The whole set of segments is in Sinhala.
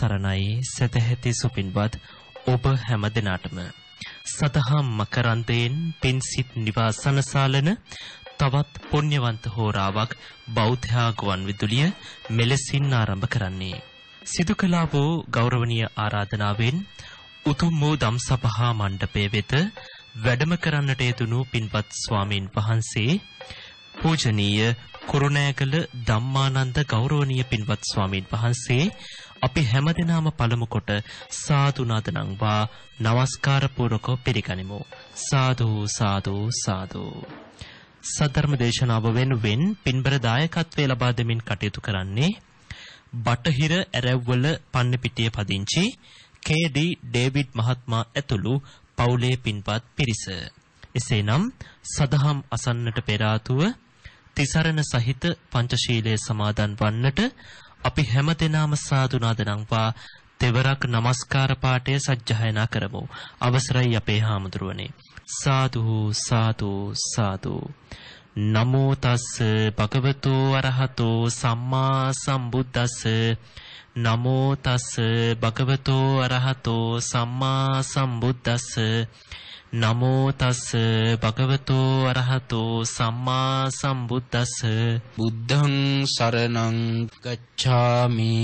තෙරුවන් සරණයි සතැහැති සුපින්වත් ඔබ හැම දිනාටම. සතහම් මකරන්තයෙන් පින්සිට නිවාසනසාලන තවත් පුණ්‍යවන්ත හෝරාවක් බෞද්ධ ගුවන් විදුලිය මෙලෙසින් ආරම්භ කරන්නේ. සිදු කළා වූ ගෞරවනීය ආරාධනාවෙන් උතුම් වූ ධම්සභා මණ්ඩපයේ වෙත වැඩම කරන්නට යෙදුණු පින්වත් ස්වාමීන් වහන්සේ පූජනීය කුරුණෑගල ධම්මානන්ද ගෞරවනීය පින්වත් ස්වාමීන් වහන්සේ අපි හැමදෙනාම පළමු කොට සාදු නදනම්වා নমස්කාර පූර්වකව පිළිගනිමු සාදු සාදු සාදු සද්ධර්ම දේශනාව වෙනුවෙන් පින්බර දායකත්වයේ ලබා දෙමින් කටයුතු කරන්නේ බටහිර ඇරැව්වල පන්නපිටිය පදිංචි කේ.ඩී. ඩේවිඩ් මහත්මයා ඇතුළු පවුලේ පින්වත් පිරිස. එසේනම් සදහම් අසන්නට පෙර ආතුව තිසරණ සහිත පංචශීලයේ සමාදන් වන්නට අපි හැමදෙනාම සාදුනාද නම්වා තෙවරක් নমස්කාර පාඨය සජ්ජායනා කරමු. අවසරයි අපේ හාමුදුරුවනේ. සාදු සාදු සාදු නමෝ තස් භගවතු අරහතෝ සම්මා සම්බුද්දස්ස නමෝ තස් භගවතු අරහතෝ සම්මා සම්බුද්දස්ස නමෝ තස් භගවතෝ අරහතෝ සම්මා සම්බුද්දස්ස. බුද්ධං සරණං ගච්ඡාමි.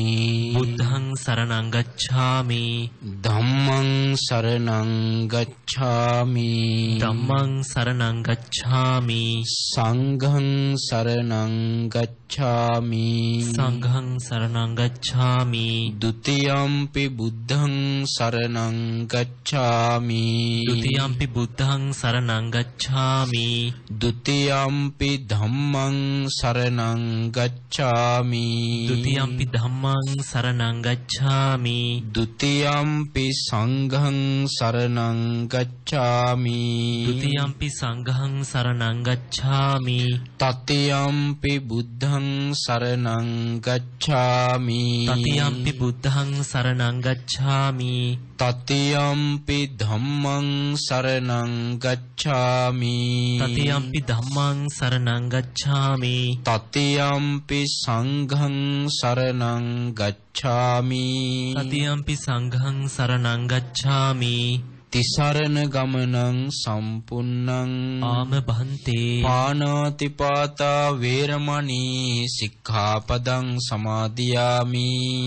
බුද්ධං සරණං ගච්ඡාමි. ධම්මං සරණං ගච්ඡාමි. ධම්මං සරණං ගච්ඡාමි. සංඝං සරණං ගච්ඡාමි ගච්ඡාමි. සංඝං සරණං ගච්ඡාමි. ဒ ුතියම්පි බුද්ධං සරණං ගච්ඡාමි. ဒ ුතියම්පි බුද්ධං සරණං ගච්ඡාමි. ဒ ුතියම්පි ධම්මං සරණං ගච්ඡාමි. ဒ ුතියම්පි ධම්මං සරණං ගච්ඡාමි. ဒ ුතියම්පි සංඝං සරණං ගච්ඡාමි. ဒ ුතියම්පි සංඝං සරණං ගච්ඡාමි. තතියම්පි බුද්ධං සරණං ගච්ඡාමි. තතියම්පි බුද්ධං සරණං ගච්ඡාමි. තතියම්පි ධම්මං සරණං ගච්ඡාමි. තතියම්පි ධම්මං සරණං ගච්ඡාමි. තතියම්පි සංඝං සරණං ගච්ඡාමි. තතියම්පි සංඝං සරණං ගච්ඡාමි තිසරණ ගමනං සම්පුන්නං ආම බන්තේ පානාතිපාතා වේරමණී සික්ඛාපදං සමාදියාමි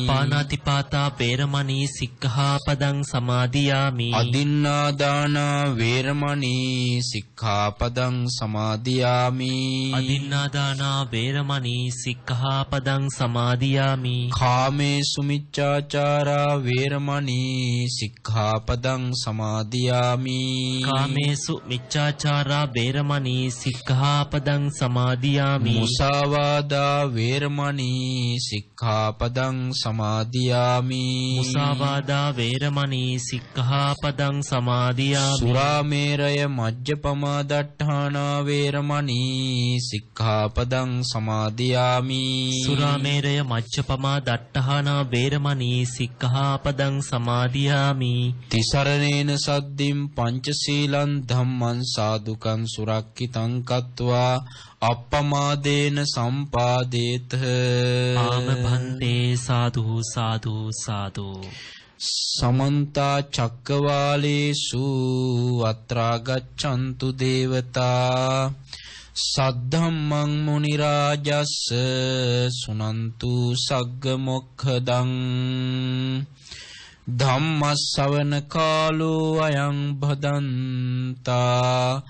පානාතිපාතා වේරමණී සික්ඛාපදං සමාදියාමි අදින්නාදාන වේරමණී සික්ඛාපදං සමාදියාමි අදින්නාදාන වේරමණී සික්ඛාපදං සමාදියාමි කාමේසු මිච්ඡාචාරා වේරමණී සික්ඛාපදං සමාදියාමි සමාදියාමි. කාමේසු මිච්ඡාචාරා වේරමණී සික්ඛාපදං සමාදියාමි. මුසාවාදා වේරමණී සික්ඛාපදං සමාදියාමි. මුසාවාදා වේරමණී සික්ඛාපදං සමාදියාමි. සුරාමේරය මජ්ජපමා දට්ඨානා වේරමණී සික්ඛාපදං සමාදියාමි. සුරාමේරය මජ්ජපමා දට්ඨානා වේරමණී සික්ඛාපදං සමාදියාමි. තිසරණේන සද්දිම් පංචශීලං ධම්මං සාදුකං සුරක්කිතං කତ୍වා අප්පමාදේන සම්පාදේත ආම භන්තේ සාදු සාදු සාදු. සමන්ත චක්කවාලේසු අත්‍රා ගච්ඡන්තු දේවතා සද්ධම්මං මුනි රාජස්ස සුනන්තු සග්ග මොක්ඛදං ධම්මස්සවන කාලෝ අයං භදන්තා.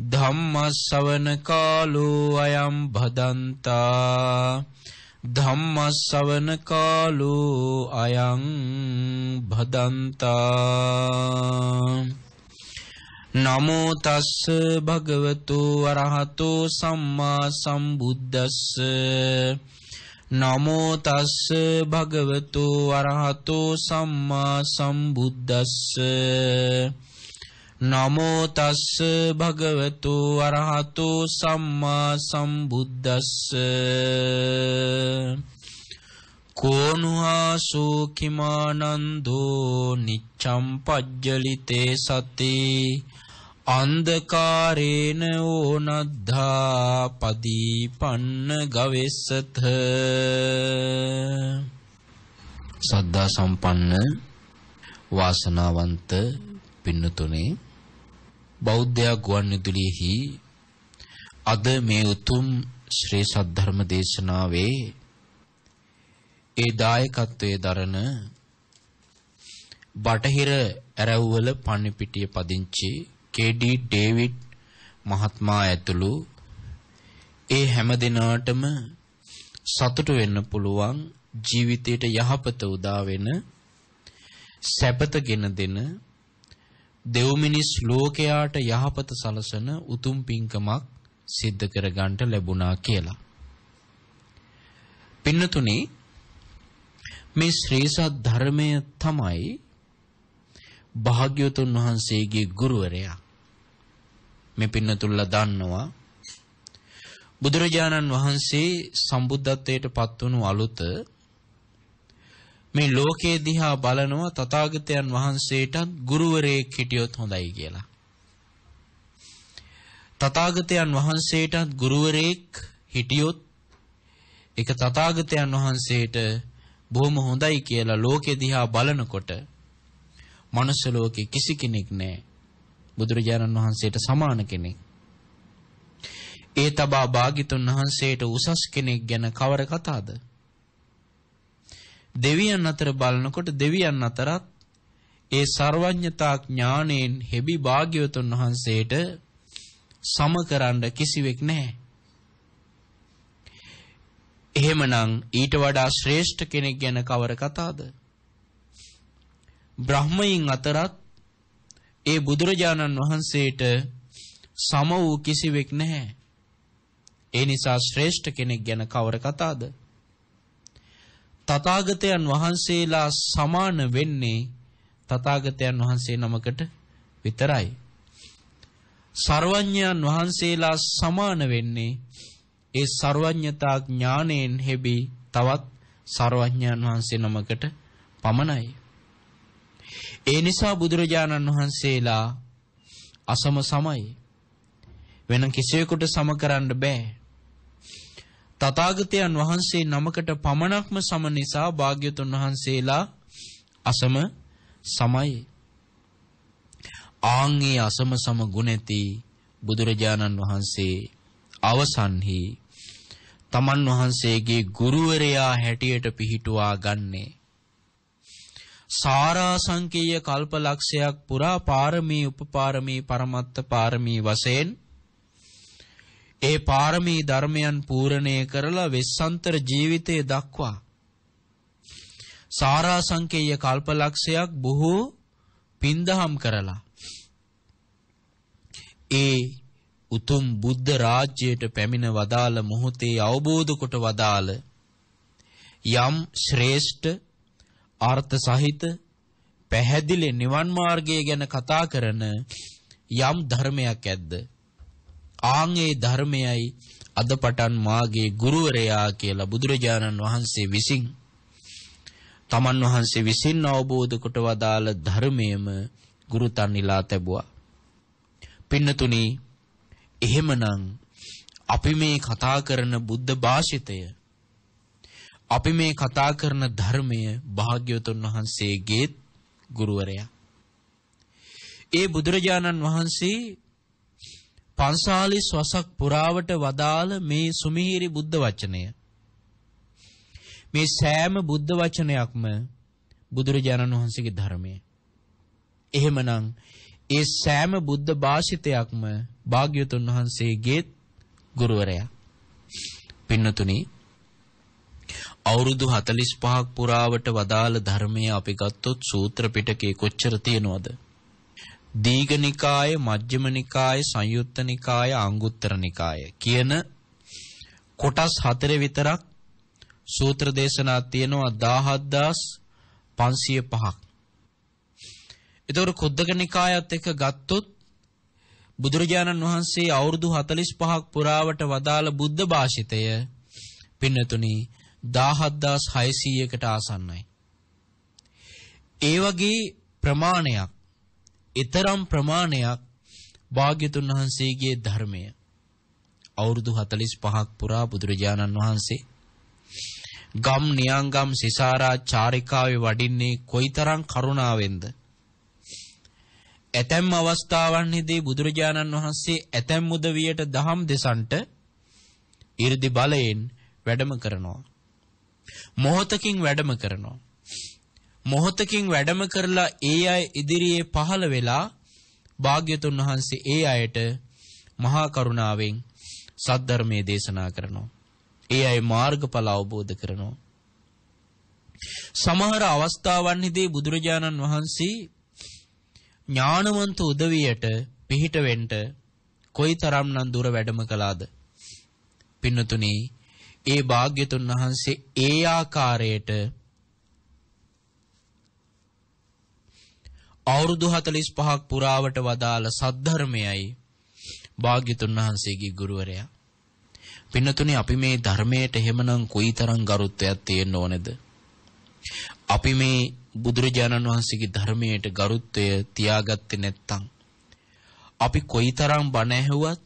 ධම්මස්සවන කාලෝ අයං භදන්තා. ධම්මස්සවන කාලෝ අයං භදන්තා. නමෝ තස්ස භගවතු අරහතෝ සම්මා සම්බුද්දස්ස. නමෝ තස්ස භගවතු අරහතෝ සම්මා සම්බුද්දස්ස. නමෝ තස්ස භගවතු අරහතෝ සම්මා සම්බුද්දස්ස. කෝනුහාසෝ කිමානන්දෝ නිච්ඡම් පජ්ජලිතේ සතේ. අන්ධකාරේන ඕනද්ධා පදීපන්න ගවෙස්සත. සද්ධා සම්පන්න වාසනාවන්ත පින්නතුනේ බෞද්ධ ගුවන්විදුලියෙහි අද මේ උතුම් ශ්‍රී සද්ධර්ම දේශනාවේ ඒ දායකත්වයේ දරන බටහිර ඇරවුවල පන්නිපිටිය පදිංචි කේ.ඩී. ඩේවිඩ් මහත්මයා ඇතුළු ඒ හැම දිනාටම සතුටු වෙන්න පුළුවන් ජීවිතයට යහපත උදා වෙන සැපතගෙන දෙන දෙව් මිනිස් ලෝකයාට යහපත සලසන උතුම් පින්කමක් සිද්ධ කර ගන්නට ලැබුණා කියලා. පින්නතුනේ මේ ශ්‍රී සත් ධර්මය තමයි භාග්‍යවතුන් වහන්සේගේ ගුරුවරයා. මේ පින්නතුල්ලා දන්නවා බුදුරජාණන් වහන්සේ සම්බුද්ධත්වයට පත් වුණු අලුත මේ ලෝකයේ දිහා බලනවා තථාගතයන් වහන්සේටත් ගුරුවරයෙක් හිටියොත් හොඳයි කියලා. තථාගතයන් වහන්සේටත් ගුරුවරයෙක් හිටියොත් ඒක තථාගතයන් වහන්සේට බොහොම හොඳයි කියලා ලෝකෙ දිහා බලනකොට මනුස්ස ලෝකේ කිසි කෙනෙක් නැහැ. බුදුරජාණන් වහන්සේට සමාන කෙනෙක්. ඒ තබා භාග්‍යතුන් වහන්සේට උසස් කෙනෙක් ගැන කවර කතාද? දෙවියන් අතර බලනකොට දෙවියන් අතරත් ඒ සර්වඥතා ඥාණයෙන් හෙබි භාග්‍යවතුන් වහන්සේට සමකරන්න කිසිවෙක් නැහැ. එහෙමනම් ඊට වඩා ශ්‍රේෂ්ඨ කෙනෙක් ගැන කවර කතාද? බ්‍රහ්මයන් අතරත් ඒ බුදුරජාණන් වහන්සේට සම වූ කිසිවෙක් නැහැ. ඒ නිසා ශ්‍රේෂ්ඨ කෙනෙක් ගැන කවර කතාද? තථාගතයන් වහන්සේලා සමාන වෙන්නේ තථාගතයන් වහන්සේ නමකට විතරයි. සර්වඥයන් වහන්සේලා සමාන වෙන්නේ ඒ සර්වඥතා ඥාණයෙන් හෙබි තවත් සර්වඥයන් වහන්සේ නමකට පමණයි. ඒ නිසා බුදුරජාණන් වහන්සේලා අසම සමයි. වෙන කිසිවෙකුට සම කරන්න බෑ. තථාගතයන් වහන්සේ නමකට පමණක්ම සම නිසා භාග්‍යතුන් වහන්සේලා අසම සමයි. ආන්ගේ අසම සම ගුණැති බුදුරජාණන් වහන්සේ අවසන්හි තමන් වහන්සේගේ ගුරුවරයා හැටියට පිහිටුවා ගන්නේ සාරාසංකේය කල්පලක්ෂයක් පුරා පාරමී උපපාරමී පරමත්ත පාරමී වශයෙන් ඒ පාරමී ධර්මයන් පූර්ණය කරලා වෙස්සන්තර ජීවිතය දක්වා සාරාසංකේය කල්පලක්ෂයක් බොහෝ පින්දහම් කරලා ඒ උතුම් බුද්ධ රාජ්‍යයට පැමිණ වදාළ මොහොතේ අවබෝධ කොට වදාළ යම් ශ්‍රේෂ්ඨ අර්ථ සහිත පැහැදිලි නිවන් මාර්ගය ගැන කතා කරන යම් ධර්මයක් ඇද්ද? ආන් ඒ ධර්මයයි අද පටන් මාගේ ගුරුවරයා කියලා බුදුරජාණන් වහන්සේ විසින් තමන් වහන්සේ විසින් අවබෝධ කොට වදාළ ධර්මයම ගුරුතන් ඉලා තැබුවා. පින්නතුනි එහෙමනම් අපි මේ කතා කරන බුද්ධ භාෂිතය අපි මේ කතා කරන ධර්මය භාග්‍යවතුන් වහන්සේගේ ගුරුවරයා. ඒ බුදුරජාණන් වහන්සේ පන්සාලිස් වසක් පුරාවට වදාළ මේ සුමිහිරි බුද්ධ වචනය. මේ සෑම බුද්ධ වචනයක්ම බුදුරජාණන් වහන්සේගේ ධර්මය. එහෙමනම් ඒ සෑම බුද්ධ භාෂිතයක්ම භාග්‍යවතුන් වහන්සේගේ ගුරුවරයා. පින්නතුනි අවුරුදු 45ක් පුරාවට වදාළ ධර්මය අපි ගත්තොත් සූත්‍ර පිටකේ කොච්චර තියෙනවද? දීඝනිකාය, මජ්ක්‍ධිමනිකාය, සංයුත්ත නිකාය, අංගුත්තර නිකාය කියන කොටස් හතරේ විතරක් සූත්‍ර දේශනා තියෙනවා 17505ක්. ඒතකොට කුද්දක නිකායත් එක්ක ගත්තොත් බුදුරජාණන් වහන්සේ අවුරුදු 45ක් පුරාවට වදාළ බුද්ධ භාෂිතය පින්නතුනි 17600කට ආසන්නයි. ඒ වගේ ප්‍රමාණයක්, ඊතරම් ප්‍රමාණයක් භාග්‍යතුන් වහන්සේගේ ධර්මය. අවුරුදු 45ක් පුරා බුදුරජාණන් වහන්සේ ගම් නියංගම් සිසාරා චාරිකාවේ වඩින්නේ කොයිතරම් කරුණාවෙන්ද? ඇතැම් අවස්ථාවන්හිදී බුදුරජාණන් වහන්සේ ඇතැම් උදවියට දහම් දෙසන්ට 이르දි බලයෙන් වැඩම කරනවා. මොහොතකින් වැඩම කරනවා මොහොතකින් වැඩම කරලා ඒ අය ඉදිරියේ පහළ වෙලා භාග්‍යතුන් වහන්සේ ඒ අයට මහා කරුණාවෙන් සද්ධර්මයේ දේශනා කරනවා. ඒ අය මාර්ගඵල අවබෝධ කරනවා. සමහර අවස්ථාවන්හිදී බුදුරජාණන් වහන්සේ ඥානවන්ත උදවියට පිහිට වෙන්න කොයිතරම්නම් දුර වැඩම කළාද? පින්නතුනි, ඒ භාග්‍යතුන් වහන්සේ ඒ ආකාරයට අවුරුදු 45ක් පුරාවට වදාළ සද්ධර්මයයි භාග්‍යතුන් වහන්සේගේ ගුරුවරයා. පින්නතුනේ අපි මේ ධර්මයට එහෙමනම් කොයිතරම් ගරුත්වයක් තියෙන්න ඕනේද? අපි මේ බුදුරජාණන් වහන්සේගේ ධර්මයට ගරුත්වය තියාගත්තේ නැත්නම් අපි කොයිතරම් බණ ඇහුවත්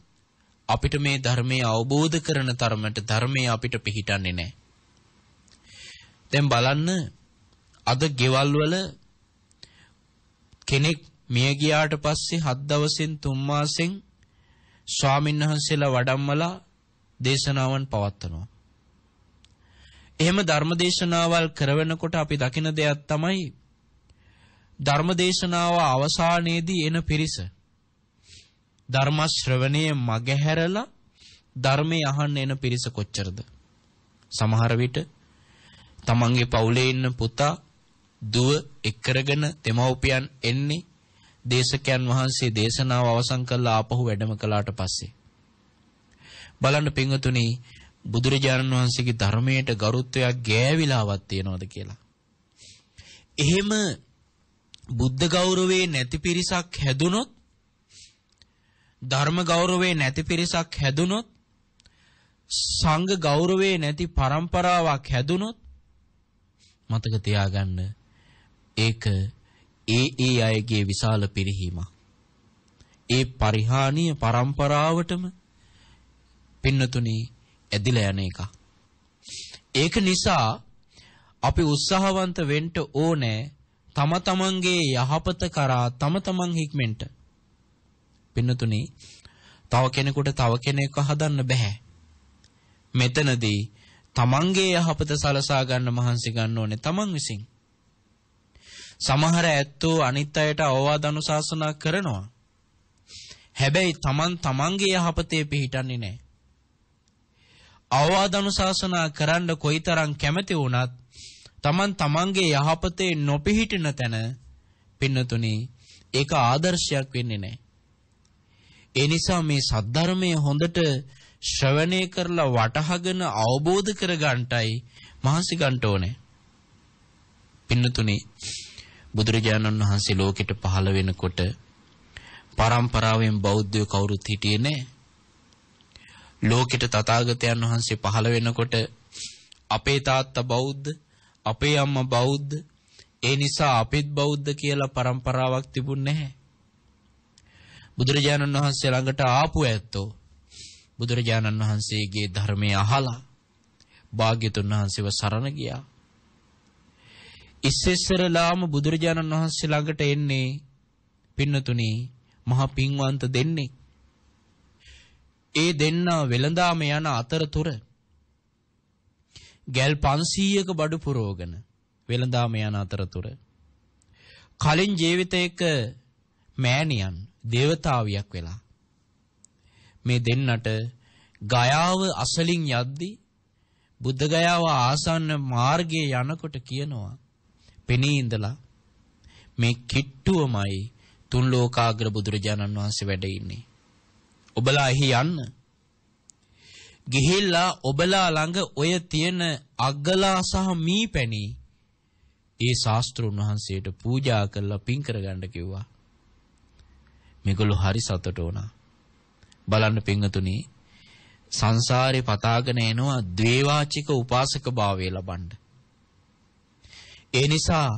අපිට මේ ධර්මයේ අවබෝධ කරන තරමට ධර්මයේ අපිට පිහිටන්නේ නැහැ. දැන් බලන්න අද ගෙවල් වල කෙනෙක් මිය ගියාට පස්සේ හත් දවසෙන් තුන් මාසෙන් ස්වාමින්වහන්සේලා වඩම්මලා දේශනාවන් පවත්වනවා. එහෙම ධර්මදේශනාවල් කරවෙනකොට අපි දකින දෙයක් තමයි ධර්මදේශනාව අවසානයේදී එන පිරිස ධර්ම ශ්‍රවණයේ මගහැරලා ධර්මයේ අහන්න එන පිරිස කොච්චරද සමහර විට තමන්ගේ පවුලේ ඉන්න පුතා දුව එක්කරගෙන දෙමව්පියන් එන්නේ දේශකයන් වහන්සේ දේශනාව අවසන් කරලා ආපහු වැඩම කළාට පස්සේ බලන්න පින්වතුනි බුදුරජාණන් වහන්සේගේ ධර්මයට ගරුත්වයක් ගෑවිලාවක් තියනවද කියලා. එහෙම බුද්ධ ගෞරවයේ නැති පිරිසක් හැදුනොත් ධර්ම ගෞරවේ නැති පිරිසක් හැදුනොත් සංඝ ගෞරවේ නැති પરම්පරාවක් හැදුනොත් මතක තියාගන්න ඒක ඒ ඒ අයගේ විශාල පිරිහීමක්. ඒ පරිහානීය પરම්පරාවටම පින්නතුණි ඇදිලා යන එක. ඒක නිසා අපි උත්සාහවන්ත වෙන්න ඕනේ තම තමන්ගේ යහපත කරා තම තමන් හික්මෙන්ට. පින්නතුනි තව කෙනෙකුට තව කෙනෙක්ව හදන්න බෑ. මෙතනදී තමන්ගේ යහපත සලසා ගන්න මහන්සි ගන්න ඕනේ තමන් විසින්. සමහර ඇත්තෝ අනිත් අයට අවවාද අනුශාසනා කරනවා. හැබැයි තමන් තමන්ගේ යහපතේ පිහිටන්නේ නැහැ. අවවාද අනුශාසනා කරන්න කොයිතරම් කැමති වුණත් තමන් තමන්ගේ යහපතේ නොපිහිටින තැන පින්නතුනි ඒක ආදර්ශයක් වෙන්නේ නැහැ. ඒ නිසා මේ සද්ධර්මයේ හොඳට ශ්‍රවණය කරලා වටහගෙන අවබෝධ කරගන්නටයි මහන්සි ගන්න ඕනේ. පින්නතුනි බුදුරජාණන් වහන්සේ ලෝකෙට පහළ වෙනකොට පරම්පරාවෙන් බෞද්ධයෝ කවුරුත් හිටියේ නැහැ. ලෝකෙට තථාගතයන් වහන්සේ පහළ වෙනකොට අපේ තාත්තා බෞද්ධ, අපේ අම්මා බෞද්ධ, ඒ නිසා අපිත් බෞද්ධ කියලා પરම්පරාවක් තිබුණේ නැහැ. බුදුරජාණන් වහන්සේ ළඟට ආපු ඇත්තෝ බුදුරජාණන් වහන්සේගේ ධර්මය අහලා භාග්‍යතුන් වහන්සේව සරණ ගියා. ඉස්සෙස්සරලාම බුදුරජාණන් වහන්සේ ළඟට එන්නේ පින්නතුනි මහා පින්වන්ත දෙන්නේ. ඒ දෙන්න වෙළඳාම යන අතරතුර ගැල් 500ක බඩු පුරවගෙන වෙළඳාම යන අතරතුර කලින් ජීවිතයක මෑණියන් දේවතාවියක් වෙලා මේ දෙන්නට ගයාව අසලින් යද්දී බුද්ධ ගයාව ආසන්න මාර්ගයේ යනකොට කියනවා පෙනී ඉඳලා මේ කිට්ටුවමයි තුන් ලෝකාග්‍ර බුදුරජාණන් වහන්සේ වැඩ ඉන්නේ. ඔබලා එහි යන්න. ගිහිල්ලා ඔබලා ළඟ ඔය තියෙන අග්ගලා සහ මීපැණි ඒ ශාස්ත්‍රුන් වහන්සේට පූජා කරලා පින් කරගන්න කිව්වා. මේගොල්ලෝ හරි සතුට වුණා. බලන්න පින්වතුනි සංසාරේ පතාගෙන එනවා ද්වේවාචික උපාසක භාවය ලබන්න. ඒ නිසා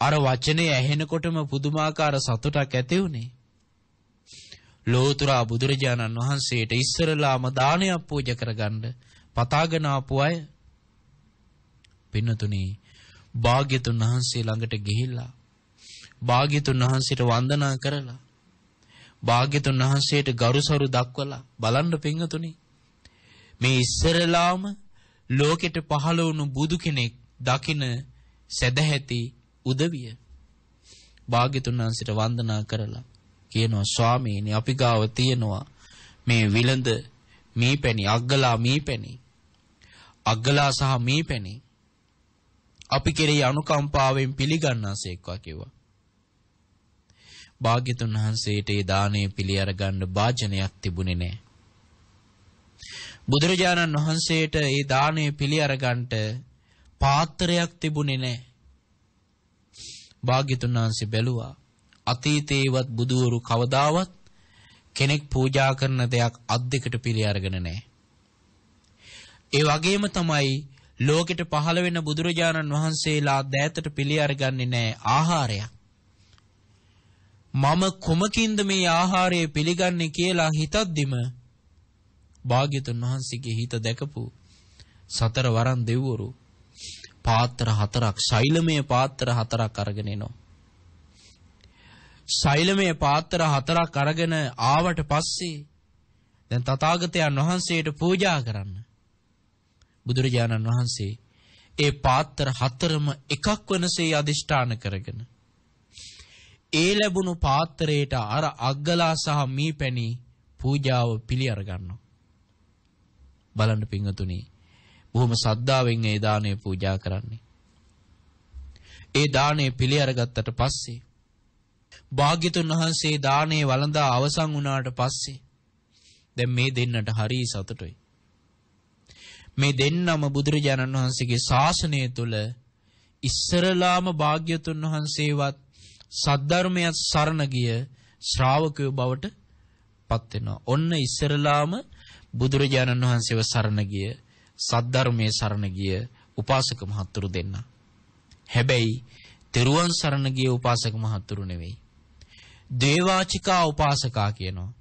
අර වචනේ ඇහෙනකොටම පුදුමාකාර සතුටක් ඇති වුණේ. ලෝතුරා බුදුරජාණන් වහන්සේට ඉස්සරලාම දානයක් පූජා කරගන්න පතාගෙන ආපු අය පින්නතුනි භාග්‍යතුන් වහන්සේ ළඟට ගිහිල්ලා භාග්‍යතුන් වහන්සේට වන්දනා කරලා භාග්‍යතුන් වහන්සේට ගරුසරු දක්වලා බලන්න පින්නතුනි මේ ඉස්සරලාම ලෝකෙට පහළ වුණු බුදු කෙනෙක් දකින සදැහැති උදවිය භාග්‍යතුන් වහන්සේට වන්දනා කරලා කියනවා ස්වාමීනි අපි ගාව තියෙනවා මේ විලඳ මීපැණි අග්ගලා මීපැණි අග්ගලා සහ මීපැණි අපි කෙරෙහි අනුකම්පාවෙන් පිළිගන්නාසේක්වා කිව්වා. භාග්‍යතුන් වහන්සේට ඒ දාණය පිළි අරගන්න වාජනයක් තිබුණේ නැහැ. බුදුරජාණන් වහන්සේට ඒ දාණය පිළි අරගන්නට පාත්‍රයක් තිබුණේ නැහැ. භාග්‍යතුන් වහන්සේ බැලුවා අතීතේවත් බුදුවරු කවදාවත් කෙනෙක් පූජා කරන දෙයක් අත් දෙකට පිළි අරගෙන නැහැ. ඒ වගේම තමයි ලෝකෙට පහළ වෙන බුදුරජාණන් වහන්සේලා දෑතට පිළි අරගන්නේ නැහැ ආහාරයක්. මම කොමකින්ද මේ ආහාරය පිළිගන්නේ කියලා හිතද්දිම භාග්‍යතුන් වහන්සේගේ හිත දැකපු සතර වරන් දෙව්වරු පාත්‍ර හතරක් ශෛලමය පාත්‍ර හතරක් අරගෙන එනවා. ශෛලමය පාත්‍ර හතරක් අරගෙන ආවට පස්සේ දැන් තථාගතයන් වහන්සේට පූජා කරන්න. බුදුරජාණන් වහන්සේ ඒ පාත්‍ර හතරම එකක් වනසේ අදිෂ්ඨාන කරගෙන ඒ ලැබුණු පාත්‍රයට අර අග්ගලා සහ මීපැණි පූජාව පිළි අරගන්නවා. බලන්න පිංගතුනි බොහොම සද්ධාවෙන් ඒ දාණය පූජා කරන්නේ. ඒ දාණය පිළි අරගත්තට පස්සේ භාග්‍යතුන් වහන්සේ දාණය වළඳා අවසන් වුණාට පස්සේ දැන් මේ දෙන්නට හරි සතුටුයි. මේ දෙන්නම බුදුරජාණන් වහන්සේගේ ශාසනය තුල ඉස්සරලාම භාග්‍යතුන් වහන්සේවත් සද්ධර්මයත් සරණ ගිය ශ්‍රාවකයෝ බවට පත් වෙනවා. ඔන්න ඉස්සරලාම බුදුරජාණන් වහන්සේව සරණ ගිය සද්ධර්මයේ සරණ ගිය උපාසක මහත්තුරු දෙන්න. හැබැයි තෙරුවන් සරණ ගිය උපාසක මහත්තුරු නෙවෙයි. දේවාචිකා උපාසකා කියනවා.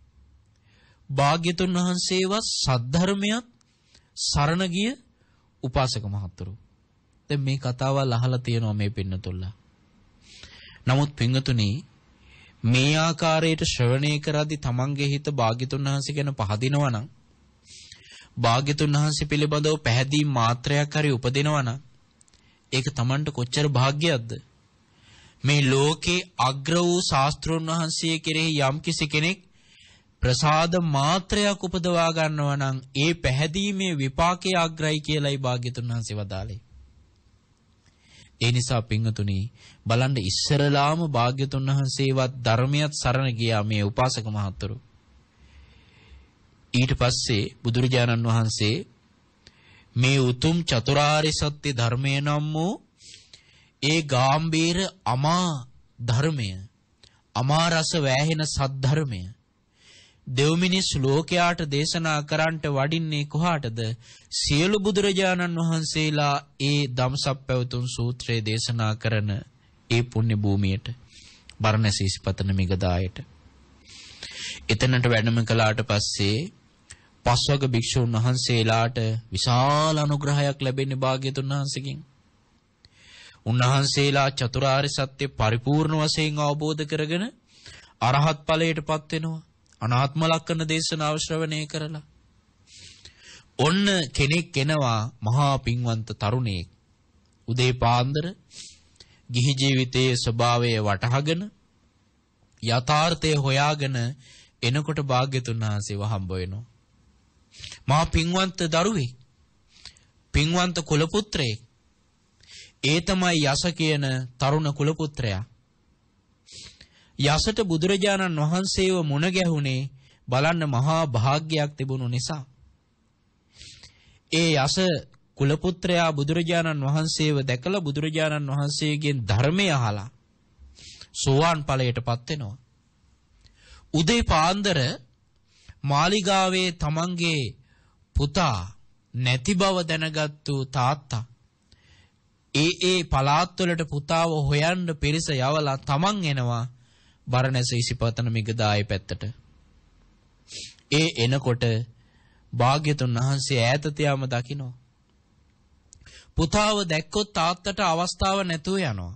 භාග්‍යතුන් වහන්සේවත් සද්ධර්මයත් සරණ ගිය උපාසක මහත්තුරු. දැන් මේ කතාවල් අහලා තියෙනවා මේ පින්නතුල්ලා. නමුත් පින්වතුනි මේ ආකාරයට ශ්‍රවණය කරද්දී තමන්ගේ හිත භාග්‍යතුන් වහන්සේ ගැන පහදිනවා නම් භාග්‍යතුන් වහන්සේ පිළිබඳව පැහැදීම් මාත්‍රයක් හරි උපදිනවා නම් ඒක තමන්ට කොච්චර වාග්යක්ද මේ ලෝකේ අග්‍ර වූ ශාස්ත්‍රුන් වහන්සේ කෙරෙහි යම්කිසි කෙනෙක් ප්‍රසාද මාත්‍රයක් උපදවා ගන්නවා නම් ඒ පැහැදීමේ විපාකයේ අග්‍රයි කියලයි භාග්‍යතුන් වහන්සේ වදාළේ. ඒ නිසා පින්වතුනි බලන්න ඉස්සරලාම භාග්‍යතුන් වහන්සේවත් ධර්මයක් සරණ ගියා මේ උපාසක මහත්තුරු. ඊට පස්සේ බුදුරජාණන් වහන්සේ මේ උතුම් චතුරාර්ය සත්‍ය ධර්මය නම් වූ ඒ ගාම්භීර අමා ධර්මය අමා රස වැහෙන සද්ධර්මය දෙව්මිනිස් ලෝකයාට දේශනා කරන්නට වඩින්නේ කොහාටද සියලු බුදුරජාණන් වහන්සේලා ඒ ධම්සප්පවතුන් සූත්‍රය දේශනා කරන ඒ පුණ්‍ය භූමියට බරණැසීසිපතන මිගදායට එතනට වැඩම කළාට පස්සේ පස්වග භික්ෂුන් වහන්සේලාට විශාල අනුග්‍රහයක් ලැබෙන්නේ භාග්‍යතුන් වහන්සේගෙන්. උන්වහන්සේලා චතුරාර්ය සත්‍ය පරිපූර්ණ වශයෙන් අවබෝධ කරගෙන අරහත් ඵලයටපත් වෙනවා. අනාත්ම ලක්ෂණ දේශනාව ශ්‍රවණය කරලා. ඔන්න කෙනෙක් එනවා මහා පින්වන්ත තරුණයෙක්. උදේ පාන්දර ගිහි ජීවිතයේ ස්වභාවය වටහාගෙන යථාර්ථය හොයාගෙන එනකොට භාග්‍යතුන් වහන්සේව හම්බ වෙනවා. මා පින්වන්ත දරුවෙක්. පින්වන්ත කුල පුත්‍රයෙක්. ඒ තමයි යස කියන තරුණ කුල පුත්‍රයා. යසට බුදුරජාණන් වහන්සේව මුණ ගැහුනේ බලන්න මහා භාග්‍යයක් තිබුණු නිසා. ඒ යස කුල පුත්‍රයා බුදුරජාණන් වහන්සේව දැකලා බුදුරජාණන් වහන්සේගෙන් ධර්මය අහලා සෝවාන් ඵලයටපත් වෙනවා. උදේ පාන්දර මාලිගාවේ තමන්ගේ පුතා නැති බව දැනගත්තු තාත්තා ඒ ඒ පලාත්වලට පුතාව හොයන්න පිරිස යවලා තමන් එනවා බරණැස ඉසිපතන මිගදායි පැත්තට. ඒ එනකොට භාග්‍යතුන් වහන්සේ ඈත තියාම දකිනවා. පුතාව දැක්කොත් තාත්තට අවස්ථාව නැතුව යනවා.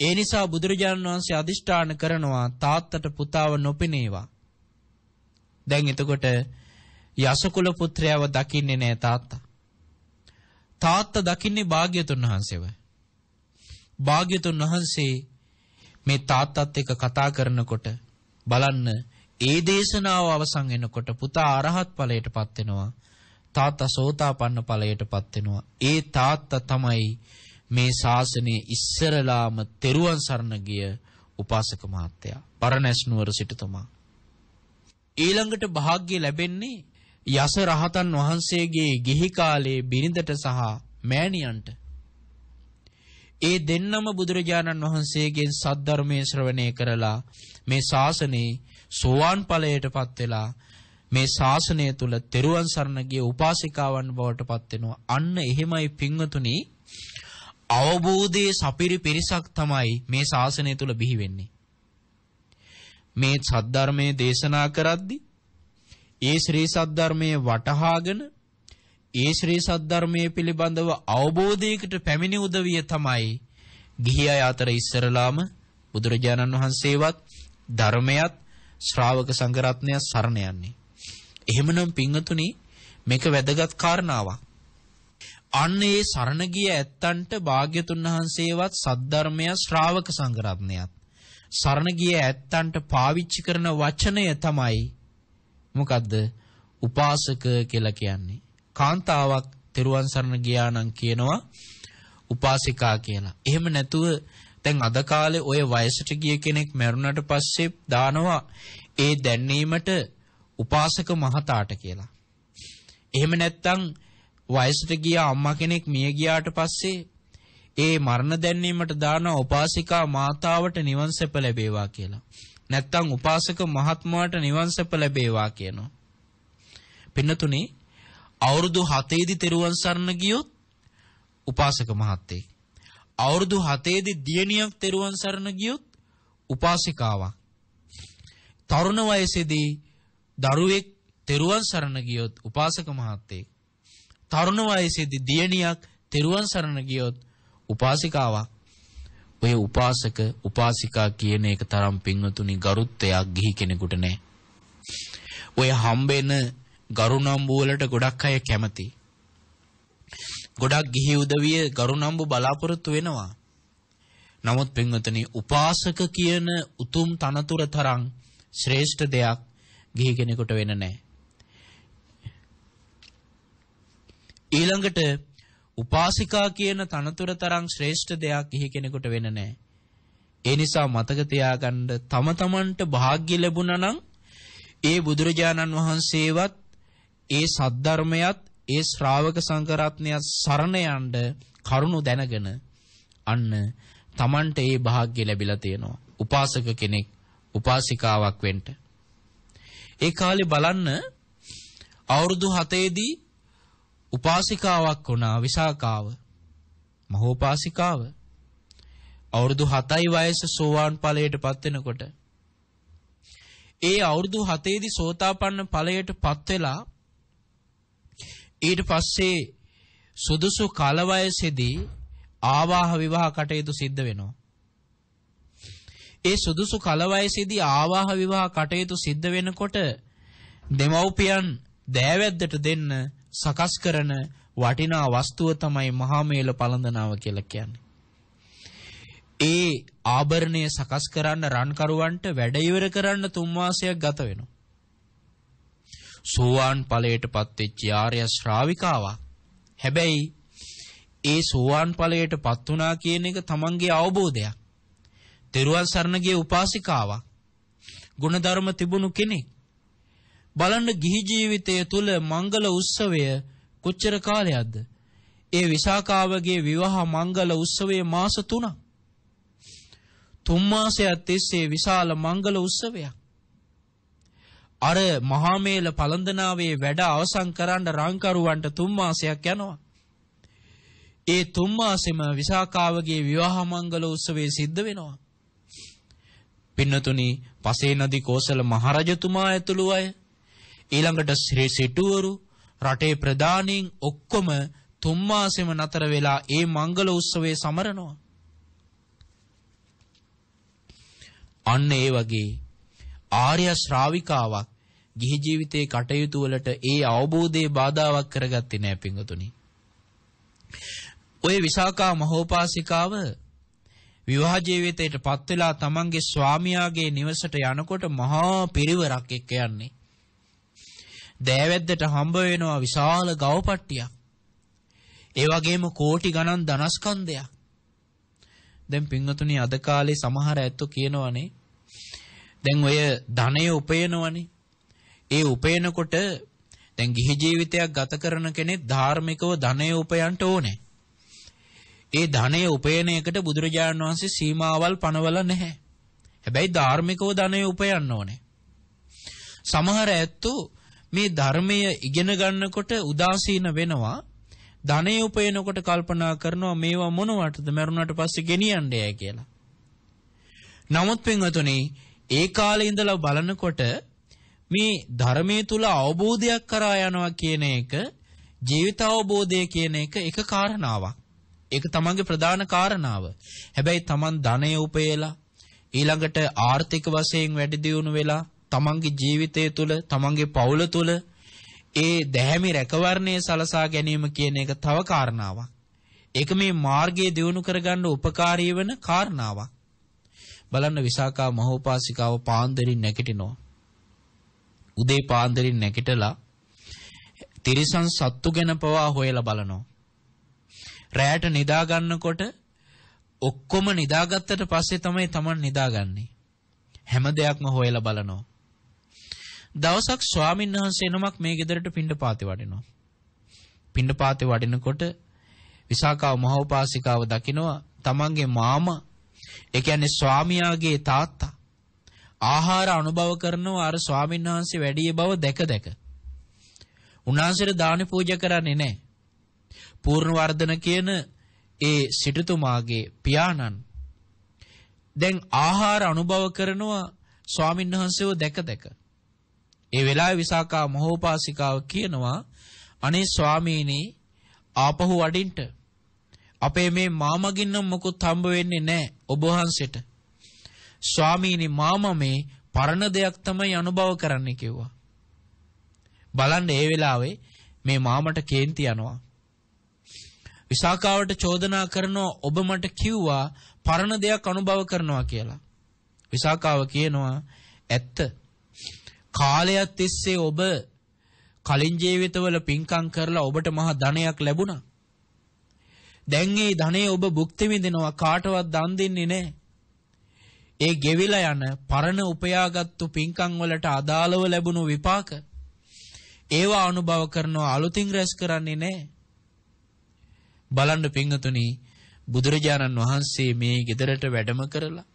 ඒ නිසා බුදුරජාණන් වහන්සේ අදිෂ්ඨාන කරනවා තාත්තට පුතාව නොපෙනේවා. දැන් එතකොට යසකුල පුත්‍රයාව දකින්නේ නෑ තාත්තා. තාත්තා දකින්නේ භාග්‍යතුන් වහන්සේව. භාග්‍යතුන් වහන්සේ මේ තාත්තත් එක්ක කතා කරනකොට බලන්න ඒ දේශනාව අවසන් වෙනකොට පුතා අරහත් ඵලයටපත් වෙනවා. තාත්තා සෝතාපන්න ඵලයටපත් වෙනවා. ඒ තාත්තා තමයි මේ ශාසනයේ ඉස්සරලාම තෙරුවන් සරණ ගිය උපාසක මහත්තයා. පරණැස් නුවර සිටුතුමා. ඊළඟට වාග්ය ලැබෙන්නේ යස රහතන් වහන්සේගේ ගිහි කාලයේ බිරිඳට සහ මෑණියන්ට. ඒ දෙන්නම බුදුරජාණන් වහන්සේගෙන් සද්ධර්මයේ ශ්‍රවණය කරලා මේ ශාසනයේ සෝවාන් ඵලයටපත් වෙලා මේ ශාසනය තුල තෙරුවන් සරණ ගිය උපාසිකාවන් බවට පත් වෙනවා. අන්න එහෙමයි පින්වතුනි අවබෝධයේ සපිරි පිරිසක් තමයි මේ ශාසනය තුල බිහි වෙන්නේ. මේ සද්ධර්මයේ දේශනා කරද්දී ඒ ශ්‍රී සද්ධර්මයේ වටහාගෙන ඒ ශ්‍රී සද්ධර්මයේ පිළිබඳව අවබෝධයකට පැමිණි උදවිය තමයි ගිහි අය අතර ඉස්සරලාම බුදුරජාණන් වහන්සේවත් ධර්මයත් ශ්‍රාවක සංඝරත්නය සරණ යන්නේ. එහෙමනම් පින්වතුනි මේක වැදගත් කාරණාවක්. අන්න ඒ සරණ ගිය ඇත්තන්ට භාග්‍යතුන් වහන්සේවත් සද්ධර්මය ශ්‍රාවක සංඝරත්නයත් සරණ ගිය ඇත්තන්ට පාවිච්චි කරන වචනය තමයි මොකද්ද? උපාසක කියලා කියන්නේ. කාන්තාවක් තෙරුවන් සරණ ගියා නම් කියනවා උපාසිකා කියලා. එහෙම නැතුව දැන් අද කාලේ ඔය වයසට ගිය කෙනෙක් මැරුණට පස්සේ දානවා ඒ දැන්නීමට උපාසක මහතාට කියලා. එහෙම නැත්තම් වයසට ගිය අම්මා කෙනෙක් මිය ගියාට පස්සේ ඒ මරණ දැන්වීමට දාන උපාසිකා මාතාවට නිවන් සැප ලැබේවා කියලා. නැත්තම් උපාසක මහත්මයාට නිවන් සැප ලැබේවා කියනවා. පින්නතුනේ අවුරුදු 7 දී තෙරුවන් සරණ ගියොත් උපාසක මහත්තයෙක්. අවුරුදු 7 දී දියණියක් තෙරුවන් සරණ ගියොත් උපාසිකාවක්. තරුණ වයසේදී දරුවෙක් තෙරුවන් සරණ ගියොත් උපාසක මහත්තයෙක්. තරුණ වයසේදී දියණියක් තෙරුවන් සරණ ගියොත් උපාසිකාවක්. ඔය උපාසක උපාසිකා කියන එක තරම් පින්වතුනි ගරුත්වයක් ගිහි කෙනෙකුට නැහැ. ඔය හම්බෙන ගරුණම්බු වලට ගොඩක් අය කැමති. ගොඩක් ගිහි උදවිය ගරුණම්බු බලාපොරොත්තු වෙනවා. නමුත් පින්වතුනි උපාසක කියන උතුම් තනතුර තරම් ශ්‍රේෂ්ඨ දෙයක් ගිහි කෙනෙකුට වෙන නැහැ. ඊළඟට උපාසිකා කියන තනතුර තරම් ශ්‍රේෂ්ඨ දෙයක් ගිහි කෙනෙකුට වෙන නැහැ. ඒ නිසා මතක තියාගන්න තම තමන්ට වාග්ය ලැබුණා නම් ඒ බුදුරජාණන් වහන්සේවත් ඒ සද්ධර්මයත් ඒ ශ්‍රාවක සංඝරත්නයත් සරණ යන්න කරුණු දැනගෙන අන්න තමන්ට ඒ වාග්ය ලැබිලා තියෙනවා. උපාසක කෙනෙක් උපාසිකාවක් වෙන්න. ඒ කාලේ බලන්න අවුරුදු 7 දී උපාසිකාවක් වුණා විසාකාව. මහෝපාසිකාව. අවුරුදු 7යි වයස සෝවාන් ඵලයට පත් වෙනකොට ඒ අවුරුදු 7 දී සෝතාපන්න ඵලයට පත් වෙලා ඊට පස්සේ සුදුසු කාල වයසේදී ආවාහ විවාහ කටයුතු සිද්ධ වෙනවා. ඒ සුදුසු කල වයසේදී ආවාහ විවාහ කටයුතු සිද්ධ වෙනකොට දෙමව්පියන් දෑවැද්දට දෙන්න සකස් කරන වටිනා වස්තුව තමයි මහා මේල පළඳනාව කියලා කියන්නේ. ඒ ආභරණය සකස් කරන්න රන්කරුවන්ට වැඩ ඉවර කරන්න තුන් මාසයක් ගත වෙනවා. සෝවාන් ඵලයටපත් වෙච්ච ආර්ය ශ්‍රාවිකාවක්. හැබැයි ඒ සෝවාන් ඵලයටපත් වුණා කියන එක තමන්ගේ අවබෝධයක්. තෙරුවන් සරණ ගිය උපාසිකාවක්. ගුණධර්ම තිබුණු කෙනෙක්. බලන්න ගිහි ජීවිතය තුල මංගල උත්සවය කොච්චර කාලයක්ද? ඒ විසාකාවගේ විවාහ මංගල උත්සවයේ මාස 3ක්. තුන් මාසයක් තිස්සේ විශාල මංගල උත්සවයක්. අර මහාමේල පළඳනාවේ වැඩ අවසන් කරන්න රංකරුවන්ට තුන් මාසයක් යනවා. ඒ තුන් මාසෙම විසාකාවගේ විවාහ මංගල උත්සවයේ සිද්ධ වෙනවා. පින්නතුනි පසේ නදී කෝසල මහරජතුමා ඇතුළු අය ඊළඟට ශ්‍රී සිටුවරු රටේ ප්‍රධානීන් ඔක්කොම තුන් මාසෙම නතර වෙලා ඒ මංගල උත්සවයේ සමරනවා. අන්න ඒ වගේ ආර්ය ශ්‍රාවිකාවක් ගිහි ජීවිතයේ කටයුතු වලට ඒ අවබෝධයේ බාධාවක් කරගත්තේ නෑ පිංගුතුනි. ඔය විසාකා මහෝපාසිකාව විවාහ ජීවිතයට පත් වෙලා තමන්ගේ ස්වාමියාගේ නිවසට යනකොට මහා පිරිවරක් එක්ක යන්නේ. දෑවැද්දට හම්බ වෙනවා විශාල ගවපට්ටියක්. ඒ වගේම කෝටි ගණන් ධනස්කන්ධයක්. දැන් පින්වතුනි අද කාලේ සමහර ඇත්තෝ කියනවනේ දැන් ඔය ධනය උපයනවනේ. ඒ උපයනකොට දැන් ගිහි ජීවිතයක් ගත කරන කෙනෙක් ධාර්මිකව ධනය උපයන්න ඕනේ. ඒ ධනය උපයන එකට බුදුරජාණන් වහන්සේ සීමාවල් පනවලා නැහැ. හැබැයි ධාර්මිකව ධනය උපයන්න ඕනේ. සමහර ඇත්තෝ මේ ධර්මය ඉගෙන ගන්නකොට උදාසීන වෙනවා. ධනය උපයනකොට කල්පනා කරනවා මේවා මොනවටද මරුණට පස්සේ ගෙනියන්නේ කියලා. නමුත් පින්වතුනි ඒ කාලේ ඉඳලා බලනකොට මේ ධර්මයේ තුල අවබෝධයක් කරා යනවා කියන එක ජීවිත අවබෝධය කියන එක එක කාරණාවක්. ඒක තමන්ගේ ප්‍රධාන කාරණාව. හැබැයි තමන් ධනය උපයලා ඊළඟට ආර්ථික වශයෙන් වැඩි දියුණු වෙලා තමන්ගේ ජීවිතය තුළ තමන්ගේ පවුල තුළ ඒ දැහැමි රැකවරණය සලසා ගැනීම කියන එක තව කාරණාවක්. ඒක මේ මාර්ගයේ දියුණු කරගන්න උපකාරී වෙන කාරණාවක්. බලන්න විසාකා මහෝපාසිකාව පාන්දරින් නැගිටිනවා. උදේ පාන්දරින් නැගිටලා තිරිසන් සත්තු ගැන පවා හොයලා බලනවා. රැයට නිදා ගන්නකොට ඔක්කොම නිදාගත්තට පස්සේ තමයි Taman නිදාගන්නේ. හැම දෙයක්ම හොයලා බලනවා. දවසක් ස්වාමීන් වහන්සේ නමක් මේ ගෙදරට පිණ්ඩපාතේ වඩිනවා. පිණ්ඩපාතේ වඩිනකොට විසාකාව මහෝපාසිකාව දකිනවා තමන්ගේ මාමා ඒ කියන්නේ ස්වාමියාගේ තාත්තා ආහාර අනුභව කරනවා අර ස්වාමීන් වහන්සේ වැඩි බව දැක දැක. උන්වහන්සේට දාන පූජා කරන්නේ නැහැ. පූර්ණවර්ධන කියන ඒ සිටුතුමාගේ පියාණන් දැන් ආහාර අනුභව කරනවා ස්වාමීන් වහන්සේව දැක දැක. ඒ වෙලාවේ විසාකා මහෝපාසිකාව කියනවා අනේ ස්වාමීනි ආපහු වඩින්ට අපේ මේ මාමගින් නම් මොකුත් හම්බ වෙන්නේ නැහැ ඔබ වහන්සේට. ස්වාමීනි මාම මේ පරණ දෙයක් තමයි අනුභව කරන්න කිව්වා. බලන්න ඒ වෙලාවේ මේ මාමට කේන්ති යනවා. විසාකාවට චෝදනා කරනවා ඔබ මට කිව්වා පරණ දෙයක් අනුභව කරනවා කියලා. විසාකාව කියනවා ඇත්ත. කාලයක් තිස්සේ ඔබ කලින් ජීවිතවල පින්කම් කරලා ඔබට මහ ධනයක් ලැබුණා. දැන් මේ ධනෙ ඔබ භුක්ති විඳිනවා කාටවත් දන් දෙන්නේ නැහැ. ඒ ගෙවිලා යන පරණ උපයාගත්තු පින්කම් වලට අදාළව ලැබුණු විපාක ඒවා අනුභව කරනවා අලුතින් රැස් කරන්නේ නැහැ. බලන්න පිංගතුනි බුදුරජාණන් වහන්සේ මේ ගෙදරට වැඩම කරලා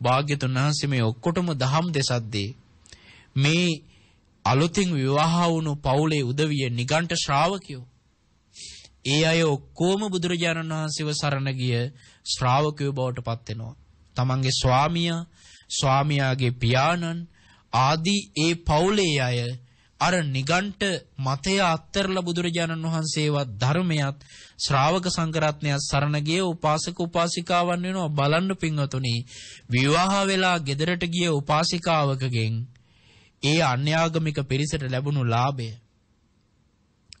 භාග්‍යතුන් වහන්සේ මේ ඔක්කොටම දහම් දෙසද්දී මේ අලුතින් විවාහ වුණු පවුලේ උදවිය නිගණ්ඨ ශ්‍රාවකයෝ ඒ අය ඔක්කොම බුදුරජාණන් වහන්සේව සරණ ගිය ශ්‍රාවකයෝ බවට පත් වෙනවා. තමන්ගේ ස්වාමියා, ස්වාමියාගේ පියාණන් ආදී ඒ පවුලේ අය අර නිගණ්ඨ මතය අත්තරලා බුදුරජාණන් වහන්සේවත් ධර්මයත් ශ්‍රාවක සංඝරත්නයත් සරණ ගිය උපාසක උපාසිකාවන් වෙනවා බලන්න පින්වතුනි විවාහ වෙලා ගෙදරට ගිය උපාසිකාවකගෙන් ඒ අන්‍යාගමික පිරිසට ලැබුණු ලාභය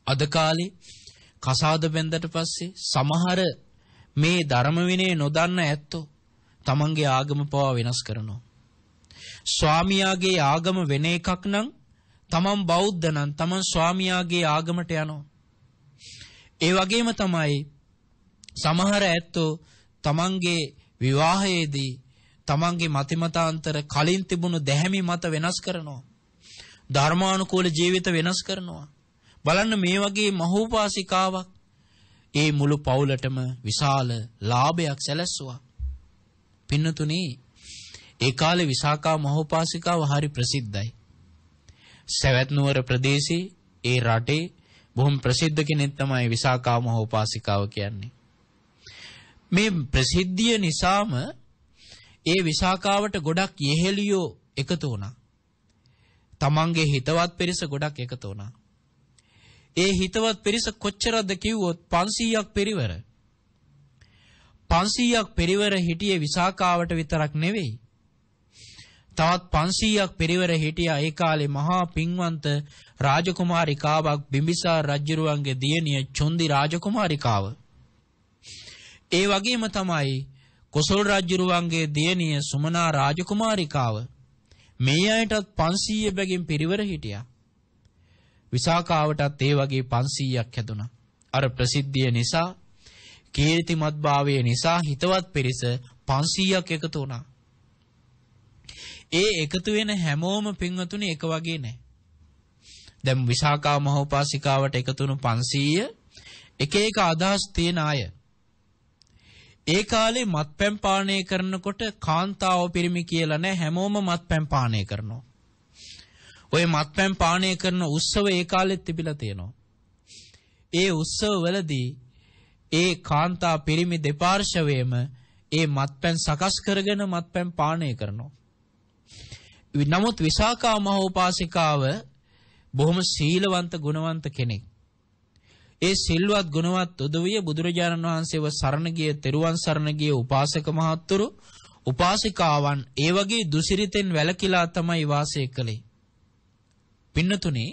අද කාලේ කසාද බැන්දට පස්සේ සමහර මේ ධර්ම විනය නොදන්න ඇත්තෝ තමන්ගේ ආගම පවා වෙනස් කරනවා. ස්වාමියාගේ ආගම වෙන එකක් නම් තමන් බෞද්ධ නම් තමන් ස්වාමියාගේ ආගමට යනවා. ඒ වගේම තමයි සමහර ඇත්තෝ තමන්ගේ විවාහයේදී තමන්ගේ මතිමතාන්තර කලින් තිබුණු දැහැමි මත වෙනස් කරනවා. ධර්මානුකූල ජීවිත වෙනස් කරනවා. බලන්න මේ වගේ මහෝපාසිකාවක් ඒ මුළු පවුලටම විශාල ලාභයක් සැලැස්සුවා. පින්නතුනි ඒ කාලේ විසාකා මහෝපාසිකාව හරි ප්‍රසිද්ධයි. සවැත් නුවර ප්‍රදේශයේ ඒ රටේ බොහොම ප්‍රසිද්ධ කෙනෙක් තමයි විසාකා මහෝපාසිකාව කියන්නේ. මේ ප්‍රසිද්ධිය නිසාම ඒ විසාකාවට ගොඩක් යෙහෙලියෝ එකතු වුණා. තමන්ගේ හිතවත් පිරිස ගොඩක් එකතු වුණා. ඒ හිතවත් පිරිස කොච්චරද කිව්වොත් 500ක් පෙරිවර. 500ක් පෙරිවර හිටියේ විසාකාවට විතරක් නෙවෙයි. තවත් 500ක් පෙරිවර හිටියා ඒ කාලේ මහා පින්වන්ත රාජකුමාරිකාවක් බිම්බිසාර රජුරුවන්ගේ දියණිය චොන්දි රාජකුමාරිකාව. ඒ වගේම තමයි කොසල් රජුරුවන්ගේ දියණිය සුමනා රාජකුමාරිකාව. මේ අයටත් 500 බැගින් පිරිවර හිටියා. විසාකාවටත් ඒ වගේ 500ක් හැදුනා. අර ප්‍රසිද්ධිය නිසා කීර්තිමත්භාවය නිසා හිතවත් පිරිස 500ක් එකතු වුණා. ඒ එකතු වෙන හැමෝම පින්වතුනි එක වගේ නැහැ. දැන් විසාකා මහෝපාසිකාවට එකතු වුණු 500 එක එක අදහස් තියෙන අය. ඒ කාලේ මත්පැන් පානය කරනකොට කාන්තාව පිරිමි කියලා නෑ හැමෝම මත්පැන් පානය කරනවා. ඔය මත්පැන් පානය කරන උත්සව ඒ කාලෙත් තිබිලා තියෙනවා. ඒ උත්සව වලදී ඒ කාන්තා පිරිමි දෙපාර්ශවයේම ඒ මත්පැන් සකස් කරගෙන මත්පැන් පානය කරනවා. නමුත් විසාකා මහෝපාසිකාව බොහොම සීලවන්ත ගුණවන්ත කෙනෙක්. ඒ සිල්වත් ගුණවත් උදවිය බුදුරජාණන් වහන්සේව සරණ ගිය තෙරුවන් සරණ ගිය උපාසක මහත්තුරු උපාසිකාවන් ඒ වගේ දුසිරිතෙන් වැළකීලා තමයි වාසය කළේ. පින්නතුනේ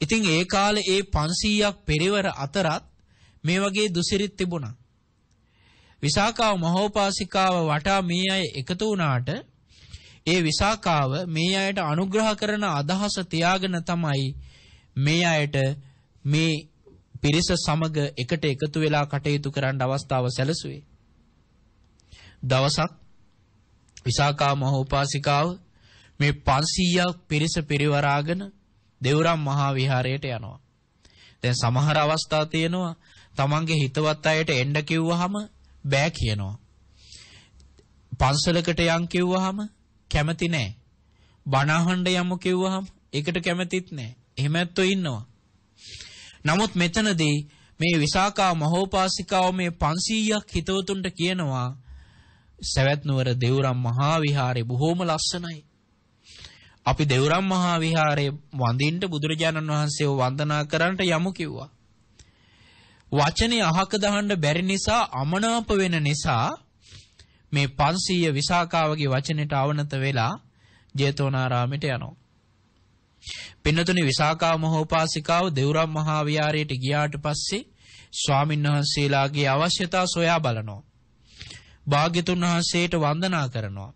ඉතින් ඒ කාලේ ඒ 500ක් පෙරවර අතරත් මේ වගේ දුසිරිත තිබුණා. විසාකාව මහෝපාසිකාව වටා මේ අය එකතු වුණාට ඒ විසාකාව මේ අයට අනුග්‍රහ කරන අදහස තියාගෙන තමයි මේ අයට මේ පිරිස සමග එකට එකතු වෙලා කටයුතු කරන්න අවස්ථාව සැලසුවේ. දවසක් විසාකා මහෝපාසිකාව මේ 500ක් පිරිස පිරිවරාගෙන දෙවුරම් මහා විහාරයට යනවා. දැන් සමහර අවස්ථා තියෙනවා තමන්ගේ හිතවත් අයට එන්න කිව්වහම බෑ කියනවා. පන්සලකට යන් කිව්වහම කැමති නෑ. බණ අහන්න යමු කිව්වහම ඒකට කැමතිත් නෑ. එහෙම ඇත්තෝ ඉන්නවා. නමුත් මෙතනදී මේ විසාකා මහෝපාසිකාව මේ 500ක් හිතවතුන්ට කියනවා සවැත් නුවර දෙවුරම් මහා විහාරේ බොහොම ලස්සනයි. අපි දෙවුරම් මහා විහාරේ වඳින්න බුදුරජාණන් වහන්සේව වන්දනා කරන්නට යමු කිව්වා. වචනේ අහක දහන්න බැරි නිසා අමනාප වෙන නිසා මේ 500 විසාකාවගේ වචනෙට අවනත වෙලා ජේතවනාරාමයට යනවා. පින්නතුනි විසාකා මහෝපාසිකාව දෙවුරම් මහා විහාරයට ගියාට පස්සේ ස්වාමින් වහන්සේලාගේ අවශ්‍යතා සොයා බලනවා. භාග්‍යතුන් වහන්සේට වන්දනා කරනවා.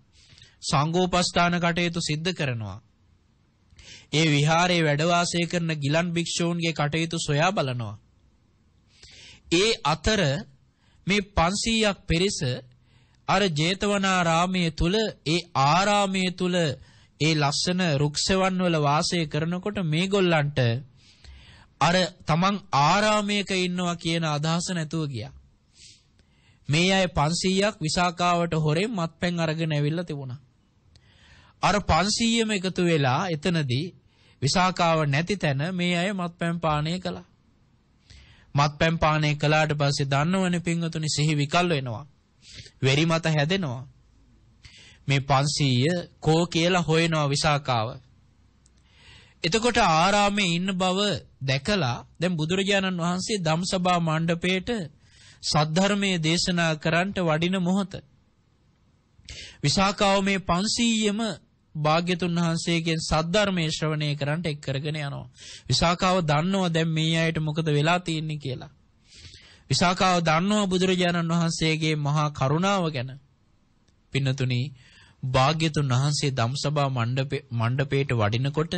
සංඝෝපස්ථාන කටයුතු සිද්ධ කරනවා. ඒ විහාරයේ වැඩ වාසය කරන ගිලන් භික්ෂූන්ගේ කටයුතු සොයා බලනවා. ඒ අතර මේ 500ක් පිරිස අර ජේතවනාරාමයේ තුල ඒ ආරාමයේ තුල ඒ ලස්සන රුක්සෙවන් වල වාසය කරනකොට මේගොල්ලන්ට අර තමන් ආරාමයක ඉන්නවා කියන අදහස නැතුව ගියා. මේ අය 500ක් විසාකාවට හොරෙන් මත්පැන් අරගෙන ඇවිල්ලා තිබුණා. අර 500ම එකතු වෙලා එතනදී විසාකාව නැති තැන මේ අය මත්පැන් පානය කළා. මත්පැන් පානය කළාට පස්සේ දන්නවනේ පින්වතුනි සිහි විකල් වෙනවා. වෙරි මත හැදෙනවා. මේ 500 කෝ කියලා හොයනවා විසාකාව. එතකොට ආරාමේ ඉන්න බව දැකලා දැන් බුදුරජාණන් වහන්සේ ධම්සභා මණ්ඩපයේට සද්ධර්මයේ දේශනා කරන්නට වඩින මොහොත විසාකාව මේ 500ම භාග්‍යතුන් වහන්සේගෙන් සද්ධර්මයේ ශ්‍රවණය කරන්නට එක් කරගෙන යනවා. විසාකාව දන්නවා දැන් මේ අයට මොකද වෙලා තියෙන්නේ කියලා. විසාකාව දන්නවා බුදුරජාණන් වහන්සේගේ මහා කරුණාව ගැන. පින්නතුනි භාග්‍යතුන් වහන්සේ ධම්සභා මණ්ඩපේ මණ්ඩපේට වඩිනකොට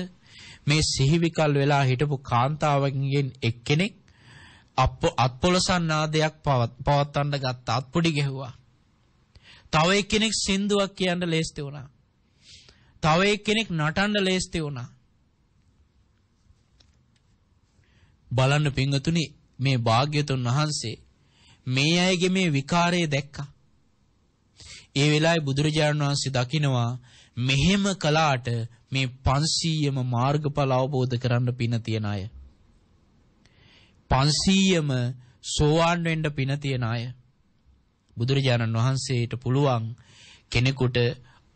මේ සිහිවිකල් වෙලා හිටපු කාන්තාවකින් එක්කෙනෙක් අප අත්පොලසන් නාදයක් පවත්වන්න ගත්ත අත්පොඩි ගැහුවා. තව එක්කෙනෙක් සින්දුවක් කියන්න ලේස්ති වුණා. තව එක්කෙනෙක් නටන්න ලේස්ති වුණා. බලන්න පිංගතුනි මේ භාග්‍යතුන් වහන්සේ මේ අයගේ මේ විකාරය දැක්කා. ඒ වෙලාවේ බුදුරජාණන් වහන්සේ දකිනවා මෙහෙම කළාට මේ 500ම මාර්ගඵල අවබෝධ කරන්න පින තියන අය. 500ම සෝවාන් වෙන්න පින තියන අය. බුදුරජාණන් වහන්සේට පුළුවන් කෙනෙකුට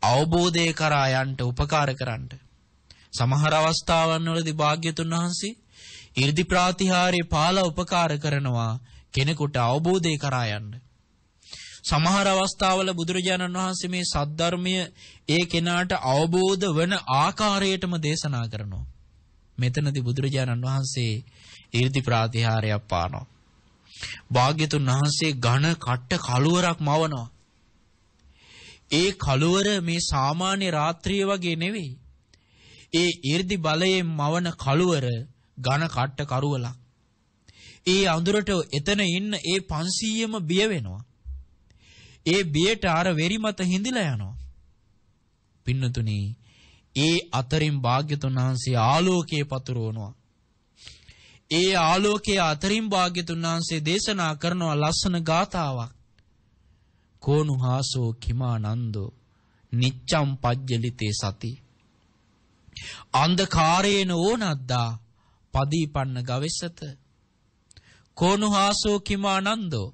අවබෝධය කරා යන්ට උපකාර කරන්න. සමහර අවස්ථාවන් වලදී භාග්‍යතුන් වහන්සේ 이르දි ප්‍රාතිහාරේ පාලා උපකාර කරනවා කෙනෙකුට අවබෝධය කරා යන්න. සමහර අවස්ථාවල බුදුරජාණන් වහන්සේ මේ සද්ධර්මය ඒ කෙනාට අවබෝධ වන ආකාරයටම දේශනා කරනවා. මෙතනදී බුදුරජාණන් වහන්සේ 이르දි ප්‍රාතිහාරයක් පානවා. භාග්‍යතුන් වහන්සේ ඝන කට්ට කලුවරක් මවනවා. ඒ කළුවර මේ සාමාන්‍ය රාත්‍රිය වගේ නෙවෙයි. ඒ 이르දි බලයෙන් මවන කළුවර ඝන කට්ට කරුවලක්. ඒ අඳුරට එතන ඉන්න ඒ 500ම බිය වෙනවා. ඒ බියට අර වෙරි මත හිඳිලා යනවා. පින්නතුනි, ඒ අතරින් භාග්‍යතුන් වහන්සේ ආලෝකයේ පතුරවනවා. ඒ ආලෝකයේ අතරින් භාග්‍යතුන් වහන්සේ දේශනා කරනවා ලස්සන ගාතාවක්. කෝනුහාසෝ කිමානන්දෝ නිච්ඡම් පජ්ජලිතේ සති. අන්ධකාරේන ඕනද්දා පදීපන්න ගවෙස්සත. කෝනුහාසෝ කිමානන්දෝ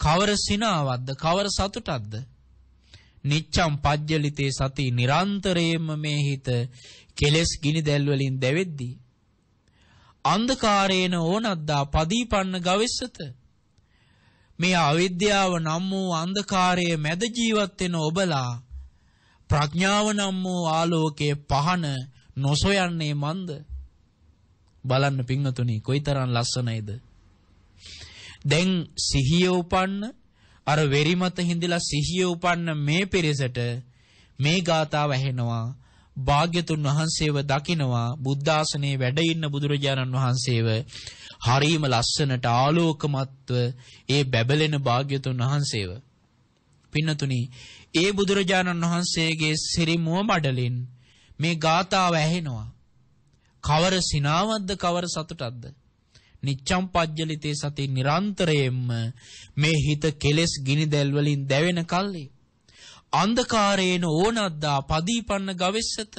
කවර සිනාවක්ද කවර සතුටක්ද නිච්ඡම් පජ්ජලිතේ සති නිරන්තරයෙන්ම මේ හිත කෙලස් ගිනි දැල් වලින් දැවෙද්දී. අන්ධකාරේන ඕනද්දා පදීපන්න ගවෙස්සත. මේ අවිද්‍යාව නම් වූ අන්ධකාරයේ මැද ජීවත් වෙන ඔබලා ප්‍රඥාව නම් වූ ආලෝකයේ පහන නොසොයන්නේ මන්ද? බලන්න පිංගතුනි කොයිතරම් ලස්සනයිද? දැන් සිහිය උපන්න අර වෙරිමත හිඳලා සිහිය උපන්න මේ පිරිසට මේ ගාතාව ඇහෙනවා. භාග්‍යතුන් වහන්සේව දකිනවා බුද්ධාසනයේ වැඩ ඉන්න බුදුරජාණන් වහන්සේව හරීම ලස්සනට ආලෝකමත්ව ඒ බැබලෙන භාග්‍යතුන් වහන්සේව. පින්නතුනි ඒ බුදුරජාණන් වහන්සේගේ සිරිමුව මඩලින් මේ ගාතාව ඇහෙනවා. කවර සිනාවක්ද කවර සතුටක්ද? නිච්ඡම් පජ්ජලිතේ සති නිරන්තරයෙන්ම මේ හිත කෙලෙස් ගිනි දැල් වලින් දැවෙන කල්ලි අන්ධකාරේන ඕනද්දා පදීපන්න ගවෙස්සත.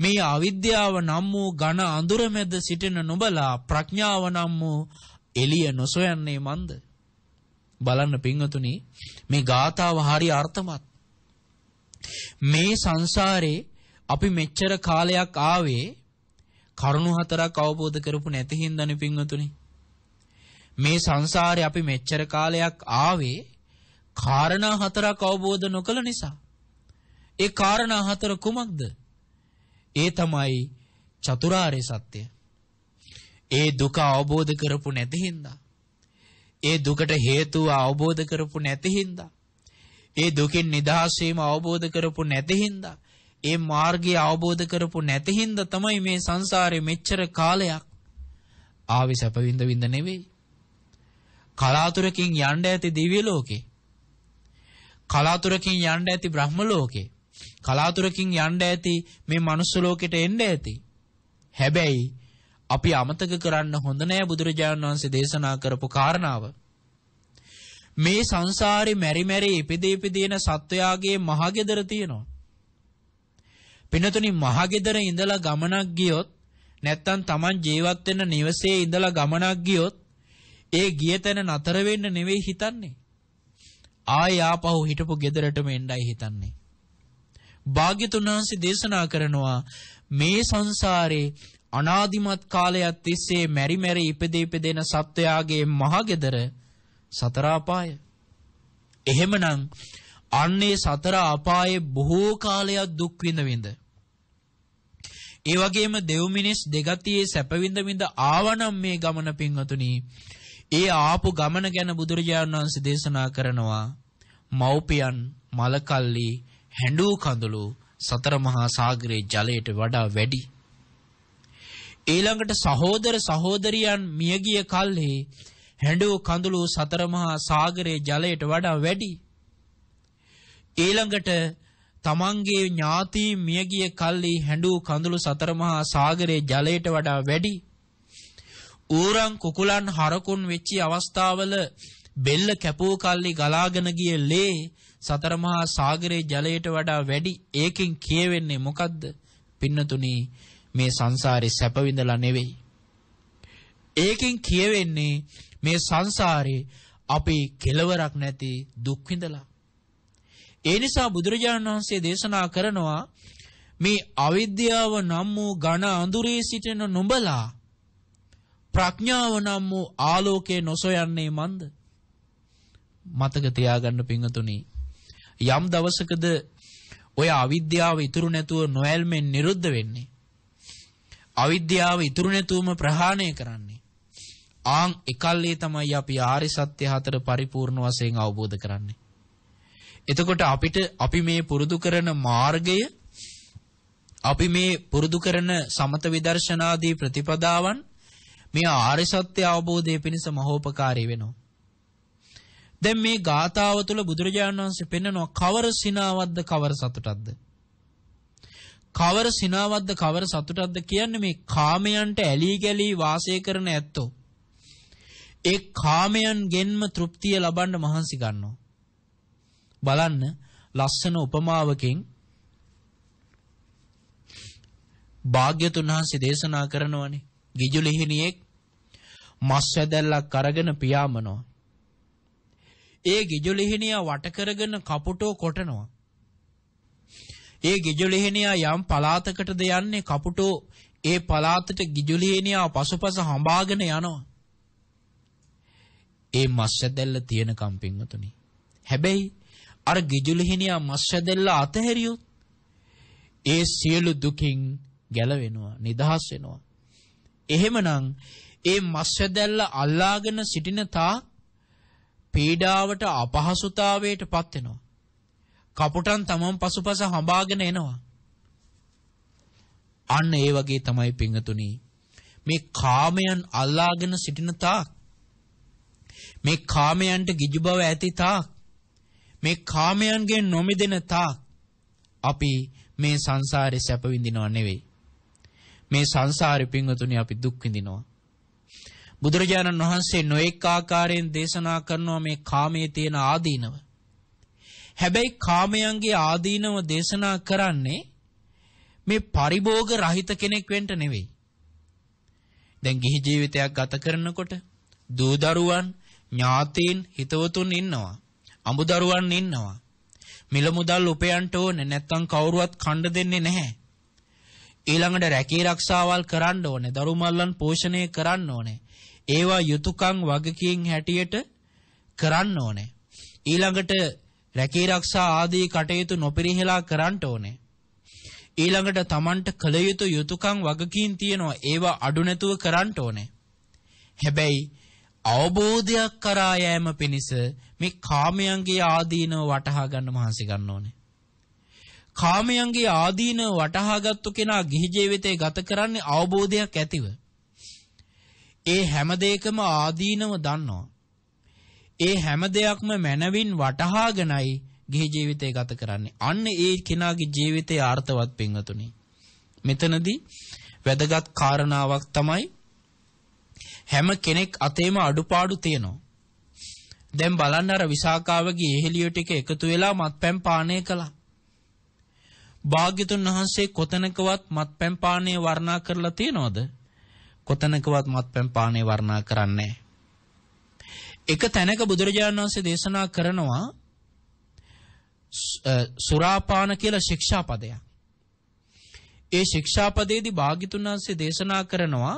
මේ අවිද්‍යාව නම් වූ ඝන අඳුර මැද සිටින නුඹලා ප්‍රඥාව නම් වූ එළිය නොසොයන්නේ මන්ද? බලන්න පින්වතුනි මේ ගාතාව හරි අර්ථමත්. මේ සංසාරේ අපි මෙච්චර කාලයක් ආවේ කරුණු හතරක් අවබෝධ කරපු නැති හින්දානේ පින්වතුනි. මේ සංසාරේ අපි මෙච්චර කාලයක් ආවේ කාරණා හතරක් අවබෝධ නොකළ නිසා ඒ කාරණා හතර කුමක්ද ඒ තමයි චතුරාර්ය සත්‍ය. ඒ දුක අවබෝධ කරපු නැති හින්දා. ඒ දුකට හේතුව අවබෝධ කරපු නැති හින්දා. ඒ දුකින් නිදහස් වීම අවබෝධ කරපු නැති හින්දා. ඒ මාර්ගය අවබෝධ කරපු නැති හින්දා තමයි මේ සංසාරේ මෙච්චර කාලයක් ආවි සැප විඳ විඳ නෙවෙයි. කලාතුරකින් යන්න ඇති දිව්‍ය ලෝකේ. කලාතුරකින් යන්න ඇති බ්‍රහ්ම ලෝකේ. කලාතුරකින් යන්න ඇති මේ මනුස්ස ලෝකෙට එන්න ඇති. හැබැයි අපි අමතක කරන්න හොඳ නෑ බුදුරජාණන් වහන්සේ දේශනා කරපු කාරණාව. මේ සංසාරේ මෙරි මෙරි ඉපදී ඉපදීන සත්වයාගේ මහගෙදර තියෙනවා. පිනතුනි මහගෙදර ඉඳලා ගමනක් ගියොත් නැත්තම් Taman ජීවත් වෙන නිවසේ ඉඳලා ගමනක් ගියොත් ඒ ගිය තැන නතර වෙන්න නෙවෙයි හිතන්නේ. ආය ආපහු හිටපු ගෙදරටම එන්නයි හිතන්නේ. භාග්‍යතුන් වහන්සේ දේශනා කරනවා මේ සංසාරේ අනාදිමත් කාලයක් තිස්සේ මෙරි මෙරි ඉපදී ඉපදෙන සත්වයාගේ මහගෙදර සතර අපාය. එහෙමනම් අන්නේ සතර අපායේ බොහෝ කාලයක් දුක් විඳ විඳ. ඒ වගේම දෙව් මිනිස් දෙගතියේ සැප විඳ විඳ ආවනම් මේ ගමන පින්වතුනි ඒ ආපු ගමන ගැන බුදුරජාණන් වහන්සේ දේශනා කරනවා මව්පියන් මලකල්ලි හැඬු කඳුළු සතර මහා සාගරයේ ජලයට වඩා වැඩි. ඊළඟට සහෝදර සහෝදරියන් මියගිය කල්හි හැඬු කඳුළු සතර මහා සාගරයේ ජලයට වඩා වැඩි. ඊළඟට තමන්ගේ ඥාති මියගිය කල්හි හැඬු කඳුළු සතර මහා සාගරයේ ජලයට වඩා වැඩි. ඌරන් කුකුලන් හරකුන් වෙච්චි අවස්ථාවල බෙල්ල කැපූ කල්ලි ගලාගෙන ගිය ලේ සතර මහා සාගරයේ ජලයට වඩා වැඩි ඒකෙන් කියවෙන්නේ මොකද්ද? පින්නතුනි මේ සංසාරේ සැප විඳලා නෙවෙයි. ඒකෙන් කියවෙන්නේ මේ සංසාරේ අපි කෙලවරක් නැති දුක් විඳලා. ඒ නිසා බුදුරජාණන් වහන්සේ දේශනා කරනවා මේ අවිද්‍යාව නම් වූ ඝන අඳුරේ සිටින නුඹලා ප්‍රඥාව නම් වූ ආලෝකයේ නොසොයන්නේ මන්ද? මතක තියාගන්න පිංගතුනි යම් දවසකද ඔය අවිද්‍යාව ඉතුරු නැතුව නොයල්මෙන් නිරුද්ධ වෙන්නේ? අවිද්‍යාව ඉතුරු නැතුවම ප්‍රහාණය කරන්නේ? ආන් එකල්ලේ තමයි අපි ආරි සත්‍ය හතර පරිපූර්ණ වශයෙන් අවබෝධ කරන්නේ. එතකොට අපිට අපි මේ පුරුදු කරන මාර්ගය අපි මේ පුරුදු කරන සමත විදර්ශනාදී ප්‍රතිපදාවන් මේ ආර්ය සත්‍ය අවබෝධය පිණිස මහෝපකාරී වෙනවා. දැන් මේ ගාථාව තුළ බුදුරජාණන් වහන්සේ පෙන්නනවා කවර සිනාවක්ද කවර සතුටක්ද? කවර සිනාවක්ද කවර සතුටක්ද කියන්නේ මේ කාමයන්ට ඇලී ගැලී වාසය කරන ඇත්තෝ. ඒ කාමයන්ගෙන්ම තෘප්තිය ලබන්න මහන්සි ගන්නවා. බලන්න ලස්සන උපමාවකින් භාග්‍යතුන් වහන්සේ දේශනා කරනවනේ ගිජුලිහිණියෙක් මස් වැදැල්ලක් අරගෙන පියාඹනවා. ඒ ගිජුලිහිණියා වට කරගෙන කපුටෝ කොටනවා. ඒ ගිජුලිහිණියා යම් පළාතකටද යන්නේ කපුටෝ ඒ පළාතට ගිජුලිහිණියා පසුපස හඹාගෙන යනවා. ඒ මස් වැදැල්ල තියෙන කම්පින්වතුනි. හැබැයි අර ගිජුලිහිණියා මස් වැදැල්ල අතහැරියොත් ඒ සියලු දුකින් ගැලවෙනවා නිදහස් වෙනවා එහෙමනම් ඒ මස්සදැල්ල අල්ලාගෙන සිටින තා පීඩාවට අපහසුතාවයට පත් වෙනවා. කපුටන් තමන් පසුපස හඹාගෙන එනවා. අන්න ඒ වගේ තමයි පිංගතුනි. මේ කාමයන් අල්ලාගෙන සිටින තාක් මේ කාමයන්ට ගිජු බව ඇති තාක් මේ කාමයන්ගෙන් නොමිදෙන තාක් අපි මේ සංසාරේ සැප විඳිනව නෙවෙයි. මේ සංසාරේ පින්වතුනි අපි දුක් විඳිනවා. බුදුරජාණන් වහන්සේ නොඑක ආකාරයෙන් දේශනා කරනවා මේ කාමයේ තියෙන ආදීනව. හැබැයි කාමයන්ගේ ආදීනව දේශනා කරන්නේ මේ පරිභෝග රහිත කෙනෙක් වෙන්න නෙවෙයි. දැන් ගිහි ජීවිතයක් ගත කරනකොට දූ දරුවන් ඥාතීන් හිතවතුන් ඉන්නවා. අඹ දරුවන් ඉන්නවා. මිල මුදල් උපයන්ට ඕනේ නැත්තම් කවුරුවත් කණ්ඩ දෙන්නේ නැහැ. ඊළඟට රැකී රක්ෂාවල් කරන්න ඕනේ. දරු මල්ලන් පෝෂණය කරන්න ඕනේ. ඒවා යුතුයකම් වගකීම් හැටියට කරන්න ඕනේ. ඊළඟට රැකී රක්ෂා ආදී කටයුතු නොපිරිහෙලා කරන්න ඕනේ. ඊළඟට Tamanට කළ යුතු යුතුයකම් වගකීම් තියෙනවා. ඒවා අඩු නැතුව කරන්න ඕනේ. හැබැයි අවබෝධයක් කරා යෑම පිණිස මේ කාමයන්ගේ ආදීනව වටහා ගන්න මහන්සි ගන්න ඕනේ. කාමයන්ගේ ආදීන වටහාගත්තු කෙනා ගිහි ජීවිතේ ගත කරන්නේ අවබෝධයක් ඇතිව. ඒ හැම දෙයකම ආදීනව දන්නවා. ඒ හැම දෙයක්ම මනවින් වටහාගෙනයි ගිහි ජීවිතේ ගත කරන්නේ. අන්න ඒ කෙනාගේ ජීවිතයේ අර්ථවත් පින්වතුනි. මෙතනදී වැදගත් කාරණාවක් තමයි හැම කෙනෙක් අතේම අඩුපාඩු තියෙනවා. දැන් බලන්න අර විසාකාවගේ එහෙලිය ටික එකතු වෙලා මත්පැන් පානය කළා. භාග්‍යතුන් වහන්සේ කොතනකවත් මත්පැන් පානය වර්ණනා කරලා තියනවද? කොතනකවත් මත්පැන් පානය වර්ණනා කරන්නේ එක තැනක බුදුරජාණන් වහන්සේ දේශනා කරනවා සුරාපාන කියලා ශික්ෂාපදයක්. ඒ ශික්ෂාපදයේදී භාග්‍යතුන් වහන්සේ දේශනා කරනවා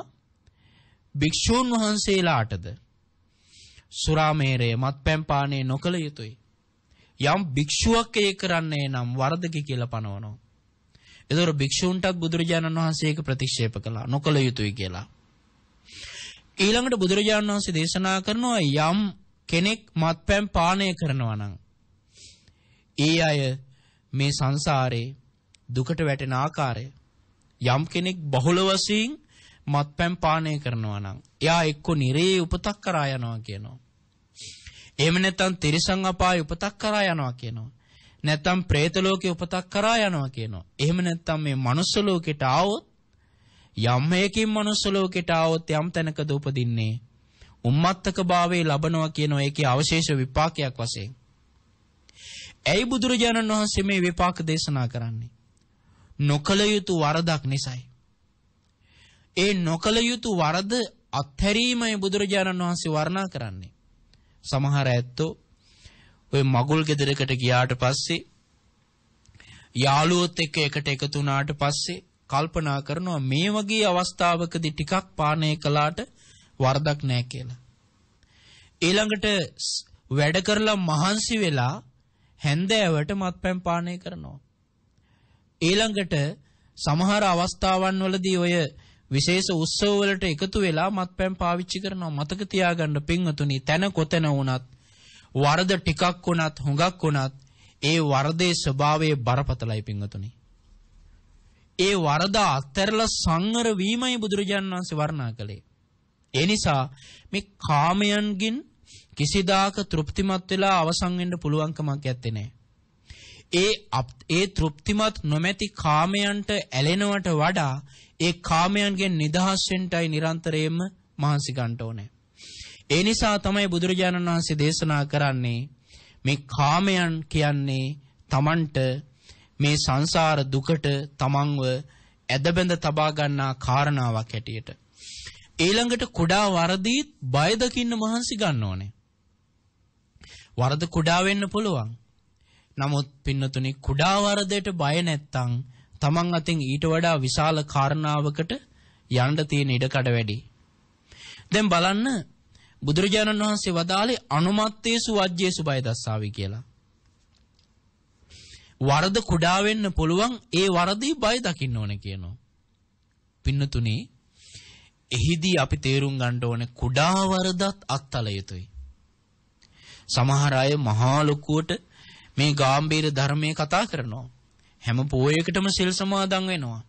භික්ෂූන් වහන්සේලාටද සුරාමේරය මත්පැන් පානය නොකළ යුතුයි. යම් භික්ෂුවක් ඒ කරන්නේ නම් වරදකි කියලා පනවනවා. ඒතර භික්ෂූන්ටත් බුදුරජාණන් වහන්සේ ඒක ප්‍රතික්ෂේප කළා නොකළ යුතුයි කියලා. ඊළඟට බුදුරජාණන් වහන්සේ දේශනා කරනවා යම් කෙනෙක් මත්පැන් පානය කරනවා නම් ඒ අය මේ සංසාරේ දුකට වැටෙන ආකාරය යම් කෙනෙක් බහුල වශයෙන් මත්පැන් පානය කරනවා නම් එයා එක්ක නිරේ උපතක් කරා යනවා කියනවා. එහෙම නැත්නම් තිරිසන් අපායේ උපතක් කරා යනවා කියනවා. නැත්නම් പ്രേත ලෝකේ උපතක් කරා යනවා කියනවා. එහෙම නැත්නම් මේ මනුස්ස ලෝකෙට ආවොත් යම් හේකින් මනුස්ස ලෝකෙට ආවොත් යම් තැනකද උපදින්නේ උම්මත්තක භාවයේ ලබනවා කියන එකේ අවශේෂ විපාකයක් වශයෙන්. ඇයි බුදුරජාණන් වහන්සේ මේ විපාක දේශනා කරන්නේ? නොකල යුතු වරදක් නිසායි. ඒ නොකල යුතු වරද අත්හැරීමයි බුදුරජාණන් වහන්සේ වර්ණනා කරන්නේ. සමහර ඇත්තෝ ඔය මගුල් ගෙදරකට ගියාට පස්සේ යාළුවොත් එක්ක එකට එකතු වුණාට පස්සේ කල්පනා කරනවා මේ වගේ අවස්ථාවකදී ටිකක් පානය කළාට වරදක් නැහැ කියලා. ඊළඟට වැඩ කරලා මහන්සි වෙලා හැන්දෑවට මත්පැන් පානය කරනවා. ඊළඟට සමහර අවස්ථාවන් වලදී ඔය විශේෂ උත්සව වලට එකතු වෙලා මත්පැන් පාවිච්චි කරනවා මතක තියාගන්න පින්වතුනි තැන කොතැන වුණත් වරද ටිකක් වුණත් හුඟක් වුණත් ඒ වරදේ ස්වභාවය බරපතලයි පින්වතුනි ඒ වරද අත්හැරලා සංවර වීමයි බුදුරජාණන් වහන්සේ වර්ණනා කළේ ඒ නිසා මේ කාමයන්ගින් කිසිදාක තෘප්තිමත් වෙලා අවසන් වෙන්න පුළුවන්කමක් නැත්තේ නෑ ඒ ඒ තෘප්තිමත් නොමැති කාමයන්ට ඇලෙනවට වඩා ඒ කාමයන්ගෙන් නිදහස් වෙන්නයි නිරන්තරයෙන්ම මහන්සි ගන්න ඕනේ. ඒ නිසා තමයි බුදුරජාණන් වහන්සේ දේශනා කරන්නේ මේ කාමයන් කියන්නේ Tamanට මේ සංසාර දුකට තමන්ව ඇදබැඳ තබා ගන්නා කාරණාවක් හැටියට. ඊළඟට කුඩා වරදීත් බය දකින්න මහන්සි ගන්න ඕනේ. වරද කුඩා වෙන්න පුළුවන්. නමුත් පින්නතුනි කුඩා වරදයට බය නැත්තම් තමන් අතින් ඊට වඩා විශාල කාරණාවකට යන්න තියෙන ඉඩකඩ වැඩි. දැන් බලන්න බුදුරජාණන් වහන්සේ වදාළේ අනුමත්තේසු වජ්ජේසු බය දස්සාවි කියලා. වරද කුඩා වෙන්න පුළුවන් ඒ වරදී බය දකින්න ඕනේ කියනවා. පින්නතුනි එහිදී අපි තේරුම් ගන්න ඕනේ කුඩා වරදත් අත්තල යුතුයි. සමහර අය මහා ලොකුවට මේ ගාම්භීර ධර්මයේ කතා කරනවා. හැම පෝයකටම සිල් සමාදන් වෙනවා.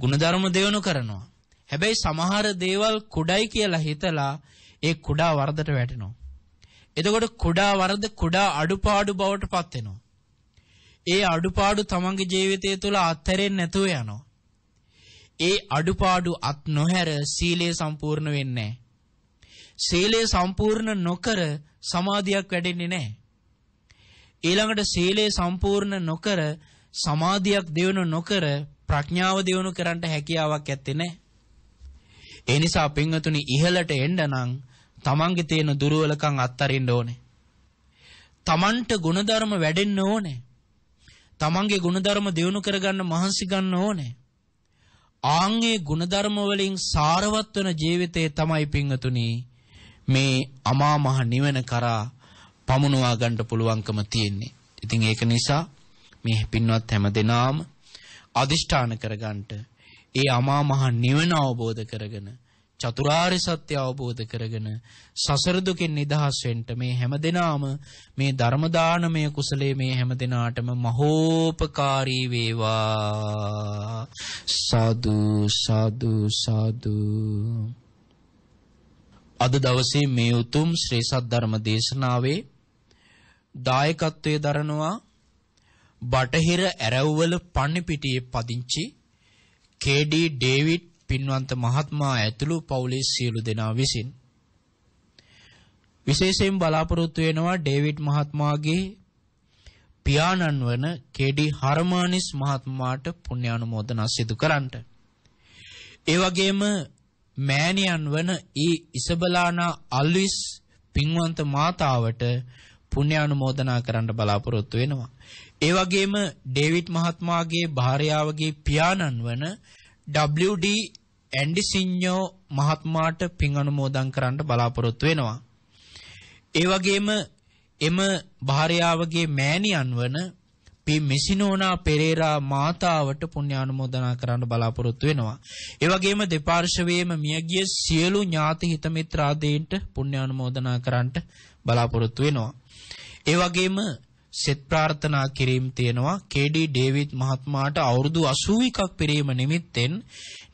ಗುಣධර්ම දෙවනු කරනවා. හැබැයි සමහර දේවල් කුඩයි කියලා හිතලා ඒ කුඩා වරදට වැටෙනවා. එතකොට කුඩා වරද කුඩා අඩුපාඩු බවට පත් වෙනවා. ඒ අඩුපාඩු තමන්ගේ ජීවිතය තුළ අත්හැරෙන්නේ නැතුව යනවා. ඒ අඩුපාඩු අත් නොහැර සීලය සම්පූර්ණ වෙන්නේ නැහැ. සීලය සම්පූර්ණ නොකර සමාධියක් වැඩෙන්නේ නැහැ. ඊළඟට සීලය සම්පූර්ණ නොකර සමාධියක් දියුණු නොකර ප්‍රඥාව දියුණු කරන්න හැකියාවක් ඇත්තේ නැහැ. ඒ නිසා පින්වතුනි ඉහළට එන්න නම් තමන්ගේ තියෙන දුර්වලකම් අත්හරින්න ඕනේ. තමන්ට ಗುಣධර්ම වැඩෙන්න ඕනේ. තමන්ගේ ගුණධර්ම දියුණු කරගන්න මහන්සි ගන්න ඕනේ. ආන්ගේ ගුණධර්ම වලින් සාරවත් වන ජීවිතේ තමයි පිංගතුනි මේ අමා මහ නිවන කරා පමුණවා ගන්න පුළුවන්කම තියෙන්නේ. ඉතින් ඒක නිසා මේ පින්වත් හැමදෙනාම අදිෂ්ඨාන කරගන්නට ඒ අමා මහ නිවන අවබෝධ කරගෙන චතුරාර්ය සත්‍ය අවබෝධ කරගෙන සසර දුකින් නිදහස් වෙන්න මේ හැමදෙනාම මේ ධර්ම දානමය කුසලයේ මේ හැමදෙනාටම මහෝපකාරී වේවා සාදු සාදු සාදු අද දවසේ මේ උතුම් ශ්‍රී සද්ධර්ම දේශනාවේ දායකත්වයේ දරනවා බටහිර ඇරව්වල පන්නිපිටියේ පදිංචි කේ.ඩී. ඩේවිඩ් පින්වන්ත මහත්මයා ඇතුළු පවුලේ සියලු දෙනා විසින් විශේෂයෙන් බලාපොරොත්තු වෙනවා ඩේවිඩ් මහත්මයාගේ පියාණන් වන කේ.ඩී. හර්මානිස් මහත්මයාට පුණ්‍යානුමෝදනා සිදු කරන්නට. ඒ වගේම මෑණියන් වන ඊ ඉසබලානා අල්විස් පින්වන්ත මාතාවට පුණ්‍යානුමෝදනා කරන්න බලාපොරොත්තු වෙනවා. ඒ වගේම ඩේවිඩ් මහත්මයාගේ භාර්යාවගේ පියාණන් වන WD ඇන්ඩිසිඤ්ඤෝ මහත්මයාට පින් අනුමෝදන් කරන්න බලාපොරොත්තු වෙනවා. ඒ වගේම එම භාර්යාවගේ මෑණියන් වන පි මෙසිනෝනා පෙරේරා මාතාවට පුණ්‍යානුමෝදනා කරන්න බලාපොරොත්තු වෙනවා. ඒ වගේම දෙපාර්ශවයේම මියගිය සියලු ඥාති හිත මිත්‍ර ආදීන්ට පුණ්‍යානුමෝදනා කරන්නට බලාපොරොත්තු වෙනවා. ඒ වගේම සෙත් ප්‍රාර්ථනා කිරීම තියෙනවා කේ.ඩී. ඩේවිඩ් මහත්මයාට අවුරුදු 81ක් පිරීම නිමිත්තෙන්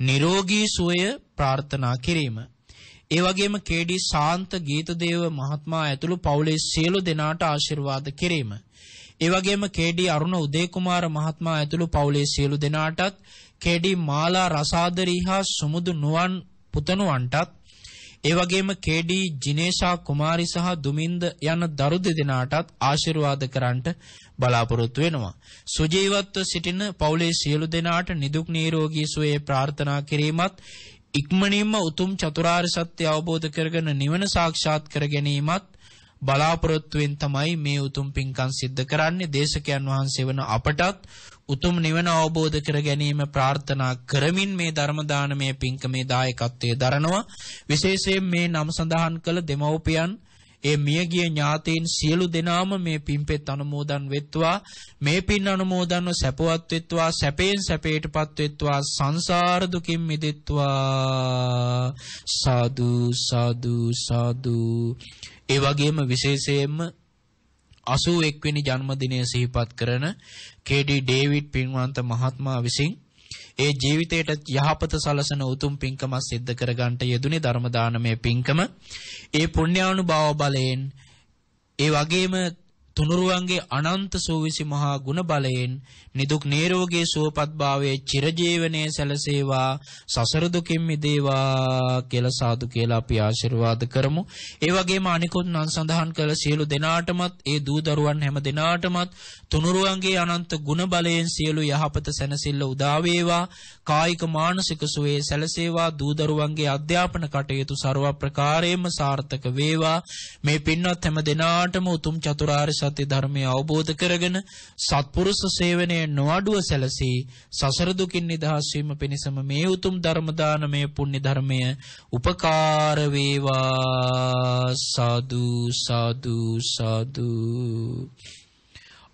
නිරෝගී සුවය ප්‍රාර්ථනා කිරීම. ඒ වගේම කේ.ඩී. ශාන්ත ගීතදේව මහත්මයා ඇතුළු පවුලේ සියලු දෙනාට ආශිර්වාද කිරීම. ඒ වගේම කේ.ඩී. අරුණ උදේකුමාර මහත්මයා ඇතුළු පවුලේ සියලු දෙනාටත් කේ.ඩී. මාලා රසාදරී හා සුමුදු නුවන් පුතණුවන්ටත් ඒ වගේම කේ.ඩී. ජිනේෂා කුමාරි සහ දුමින්ද යන දරු දෙදෙනාටත් ආශිර්වාද කරන්නට බලාපොරොත්තු වෙනවා. සුජීවත්ව සිටින පවුලේ සියලු දෙනාට නිදුක් නිරෝගී සුවය ප්‍රාර්ථනා කිරීමත් ඉක්මනින්ම උතුම් චතුරාර්ය සත්‍ය අවබෝධ කරගෙන නිවන සාක්ෂාත් කර ගැනීමත් බලාපොරොත්තුවෙන් තමයි මේ උතුම් පින්කම් සිද්ධ කරන්නේ. දේශකයන් වහන්සේ වන අපටත් උතුම් නිවන අවබෝධ කර ගැනීම ප්‍රාර්ථනා කරමින් මේ ධර්ම දානමය පින්කමේ දායකත්වයේ දරනවා. විශේෂයෙන් මේ නම සඳහන් කළ දෙමව්පියන් ඒ මියගිය ඥාතීන් සියලු දෙනාම මේ පින්පෙත් අනුමෝදන් වෙත්වා මේ පින් අනුමෝදන්ව සැපවත් වෙත්වා සැපයෙන් සැපයටපත් වෙත්වා සංසාර දුකින් මිදෙත්වා සාදු සාදු සාදු ඒ වගේම විශේෂයෙන්ම 81 වෙනි ජන්මදිනය සිහිපත් කරන කේ.ඩී. ඩේවිඩ් පින්වන්ත මහත්මයා විසින් ඒ ජීවිතයට යහපත සලසන උතුම් පින්කමක් සිද්ධ කරගන්නට යෙදුනේ ධර්ම දානමය පින්කම. ඒ පුණ්‍යානුභාව බලයෙන් ඒ වගේම තුනුරුවන්ගේ අනන්ත සූවිසි මහා ගුණ බලයෙන් නිදුක් නිරෝගී සුවපත් භාවයේ චිරජීවනයේ සැලසේවා සසර දුකින් මිදේවා කියලා සාදු කියලා අපි ආශිර්වාද කරමු. ඒ වගේම අනිකුත් නම් සඳහන් කළ සියලු දෙනාටමත් ඒ දූ දරුවන් හැම දෙනාටමත් තුනුරුවන්ගේ අනන්ත ගුණ බලයෙන් සියලු යහපත සැනසෙල්ල උදා වේවා. කායික මානසික සුවේ සැලසේවා දූ දරුවන්ගේ අධ්‍යාපන කටයුතු ਸਰව ප්‍රකාරයෙන්ම සාර්ථක වේවා. මේ පින්වත් හැම දෙනාටම උතුම් චතුරාර්ය සත්‍ය ධර්මය අවබෝධ කරගෙන සත්පුරුෂ සේවනයේ නොඅඩුව සැලසී සසර දුකින් නිදහස් වීම පිණිසම මේ උතුම් ධර්ම දානමය පුණ්‍ය ධර්මය උපකාර වේවා. සාදු සාදු සාදු.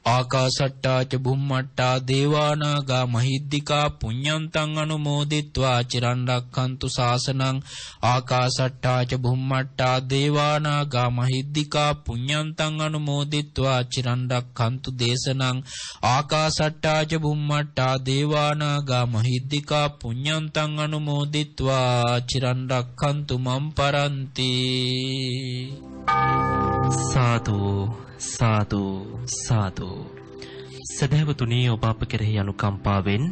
ආකාසට්ටාච බුම්මට්ටා දේවානාගා මහිද්దికා පුඤ්ඤන්තං අනුමෝදිත්වා චිරන් රක්ඛන්තු සාසනං ආකාසට්ටාච බුම්මට්ටා දේවානාගා මහිද්దికා පුඤ්ඤන්තං අනුමෝදිත්වා චිරන් රක්ඛන්තු දේශනං ආකාසට්ටාච බුම්මට්ටා දේවානාගා මහිද්దికා පුඤ්ඤන්තං අනුමෝදිත්වා චිරන් රක්ඛන්තු මම් පරන්ති Thank you. සාදු සාදු සාදු. සදහවතුනි ඔබ අප කෙරෙහි අනුකම්පාවෙන්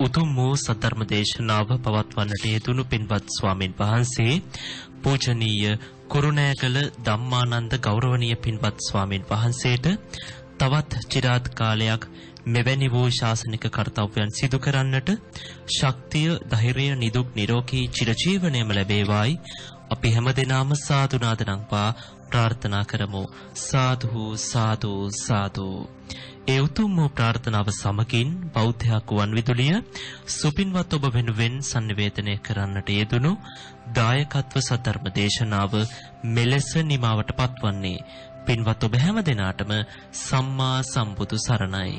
උතුම් වූ සද්ධර්ම දේශනාව පවත්වන්නට යෙදුණු පින්වත් ස්වාමින් වහන්සේ පූජනීය කුරුණෑගල ධම්මානන්ද ගෞරවනීය පින්වත් ස්වාමින් වහන්සේට තවත් চিරාත් කාලයක් මෙවැනි වූ ශාසනික කර්තව්‍යයන් සිදු කරන්නට ශක්තිය ධෛර්යය නිදුක් නිරෝගී චිරජීවනයේම ලැබේවායි. අපි හැමදෙනාම සාදු නාදනම්පා ප්‍රාර්ථනා කරමු. සාදු සාදු සාදු. ඒ උතුම් වූ ප්‍රාර්ථනාව සමගින් බෞද්ධ කුවන් විදුලිය සුපින්වත් ඔබ වෙනුවෙන් sannivedanaya කරන්නට යෙදුණු දායකත්ව සද්ධර්ම දේශනාව මෙලෙස නිමාවට පත්වන්නේ. පින්වත් ඔබ හැම දිනාටම සම්මා සම්බුදු සරණයි.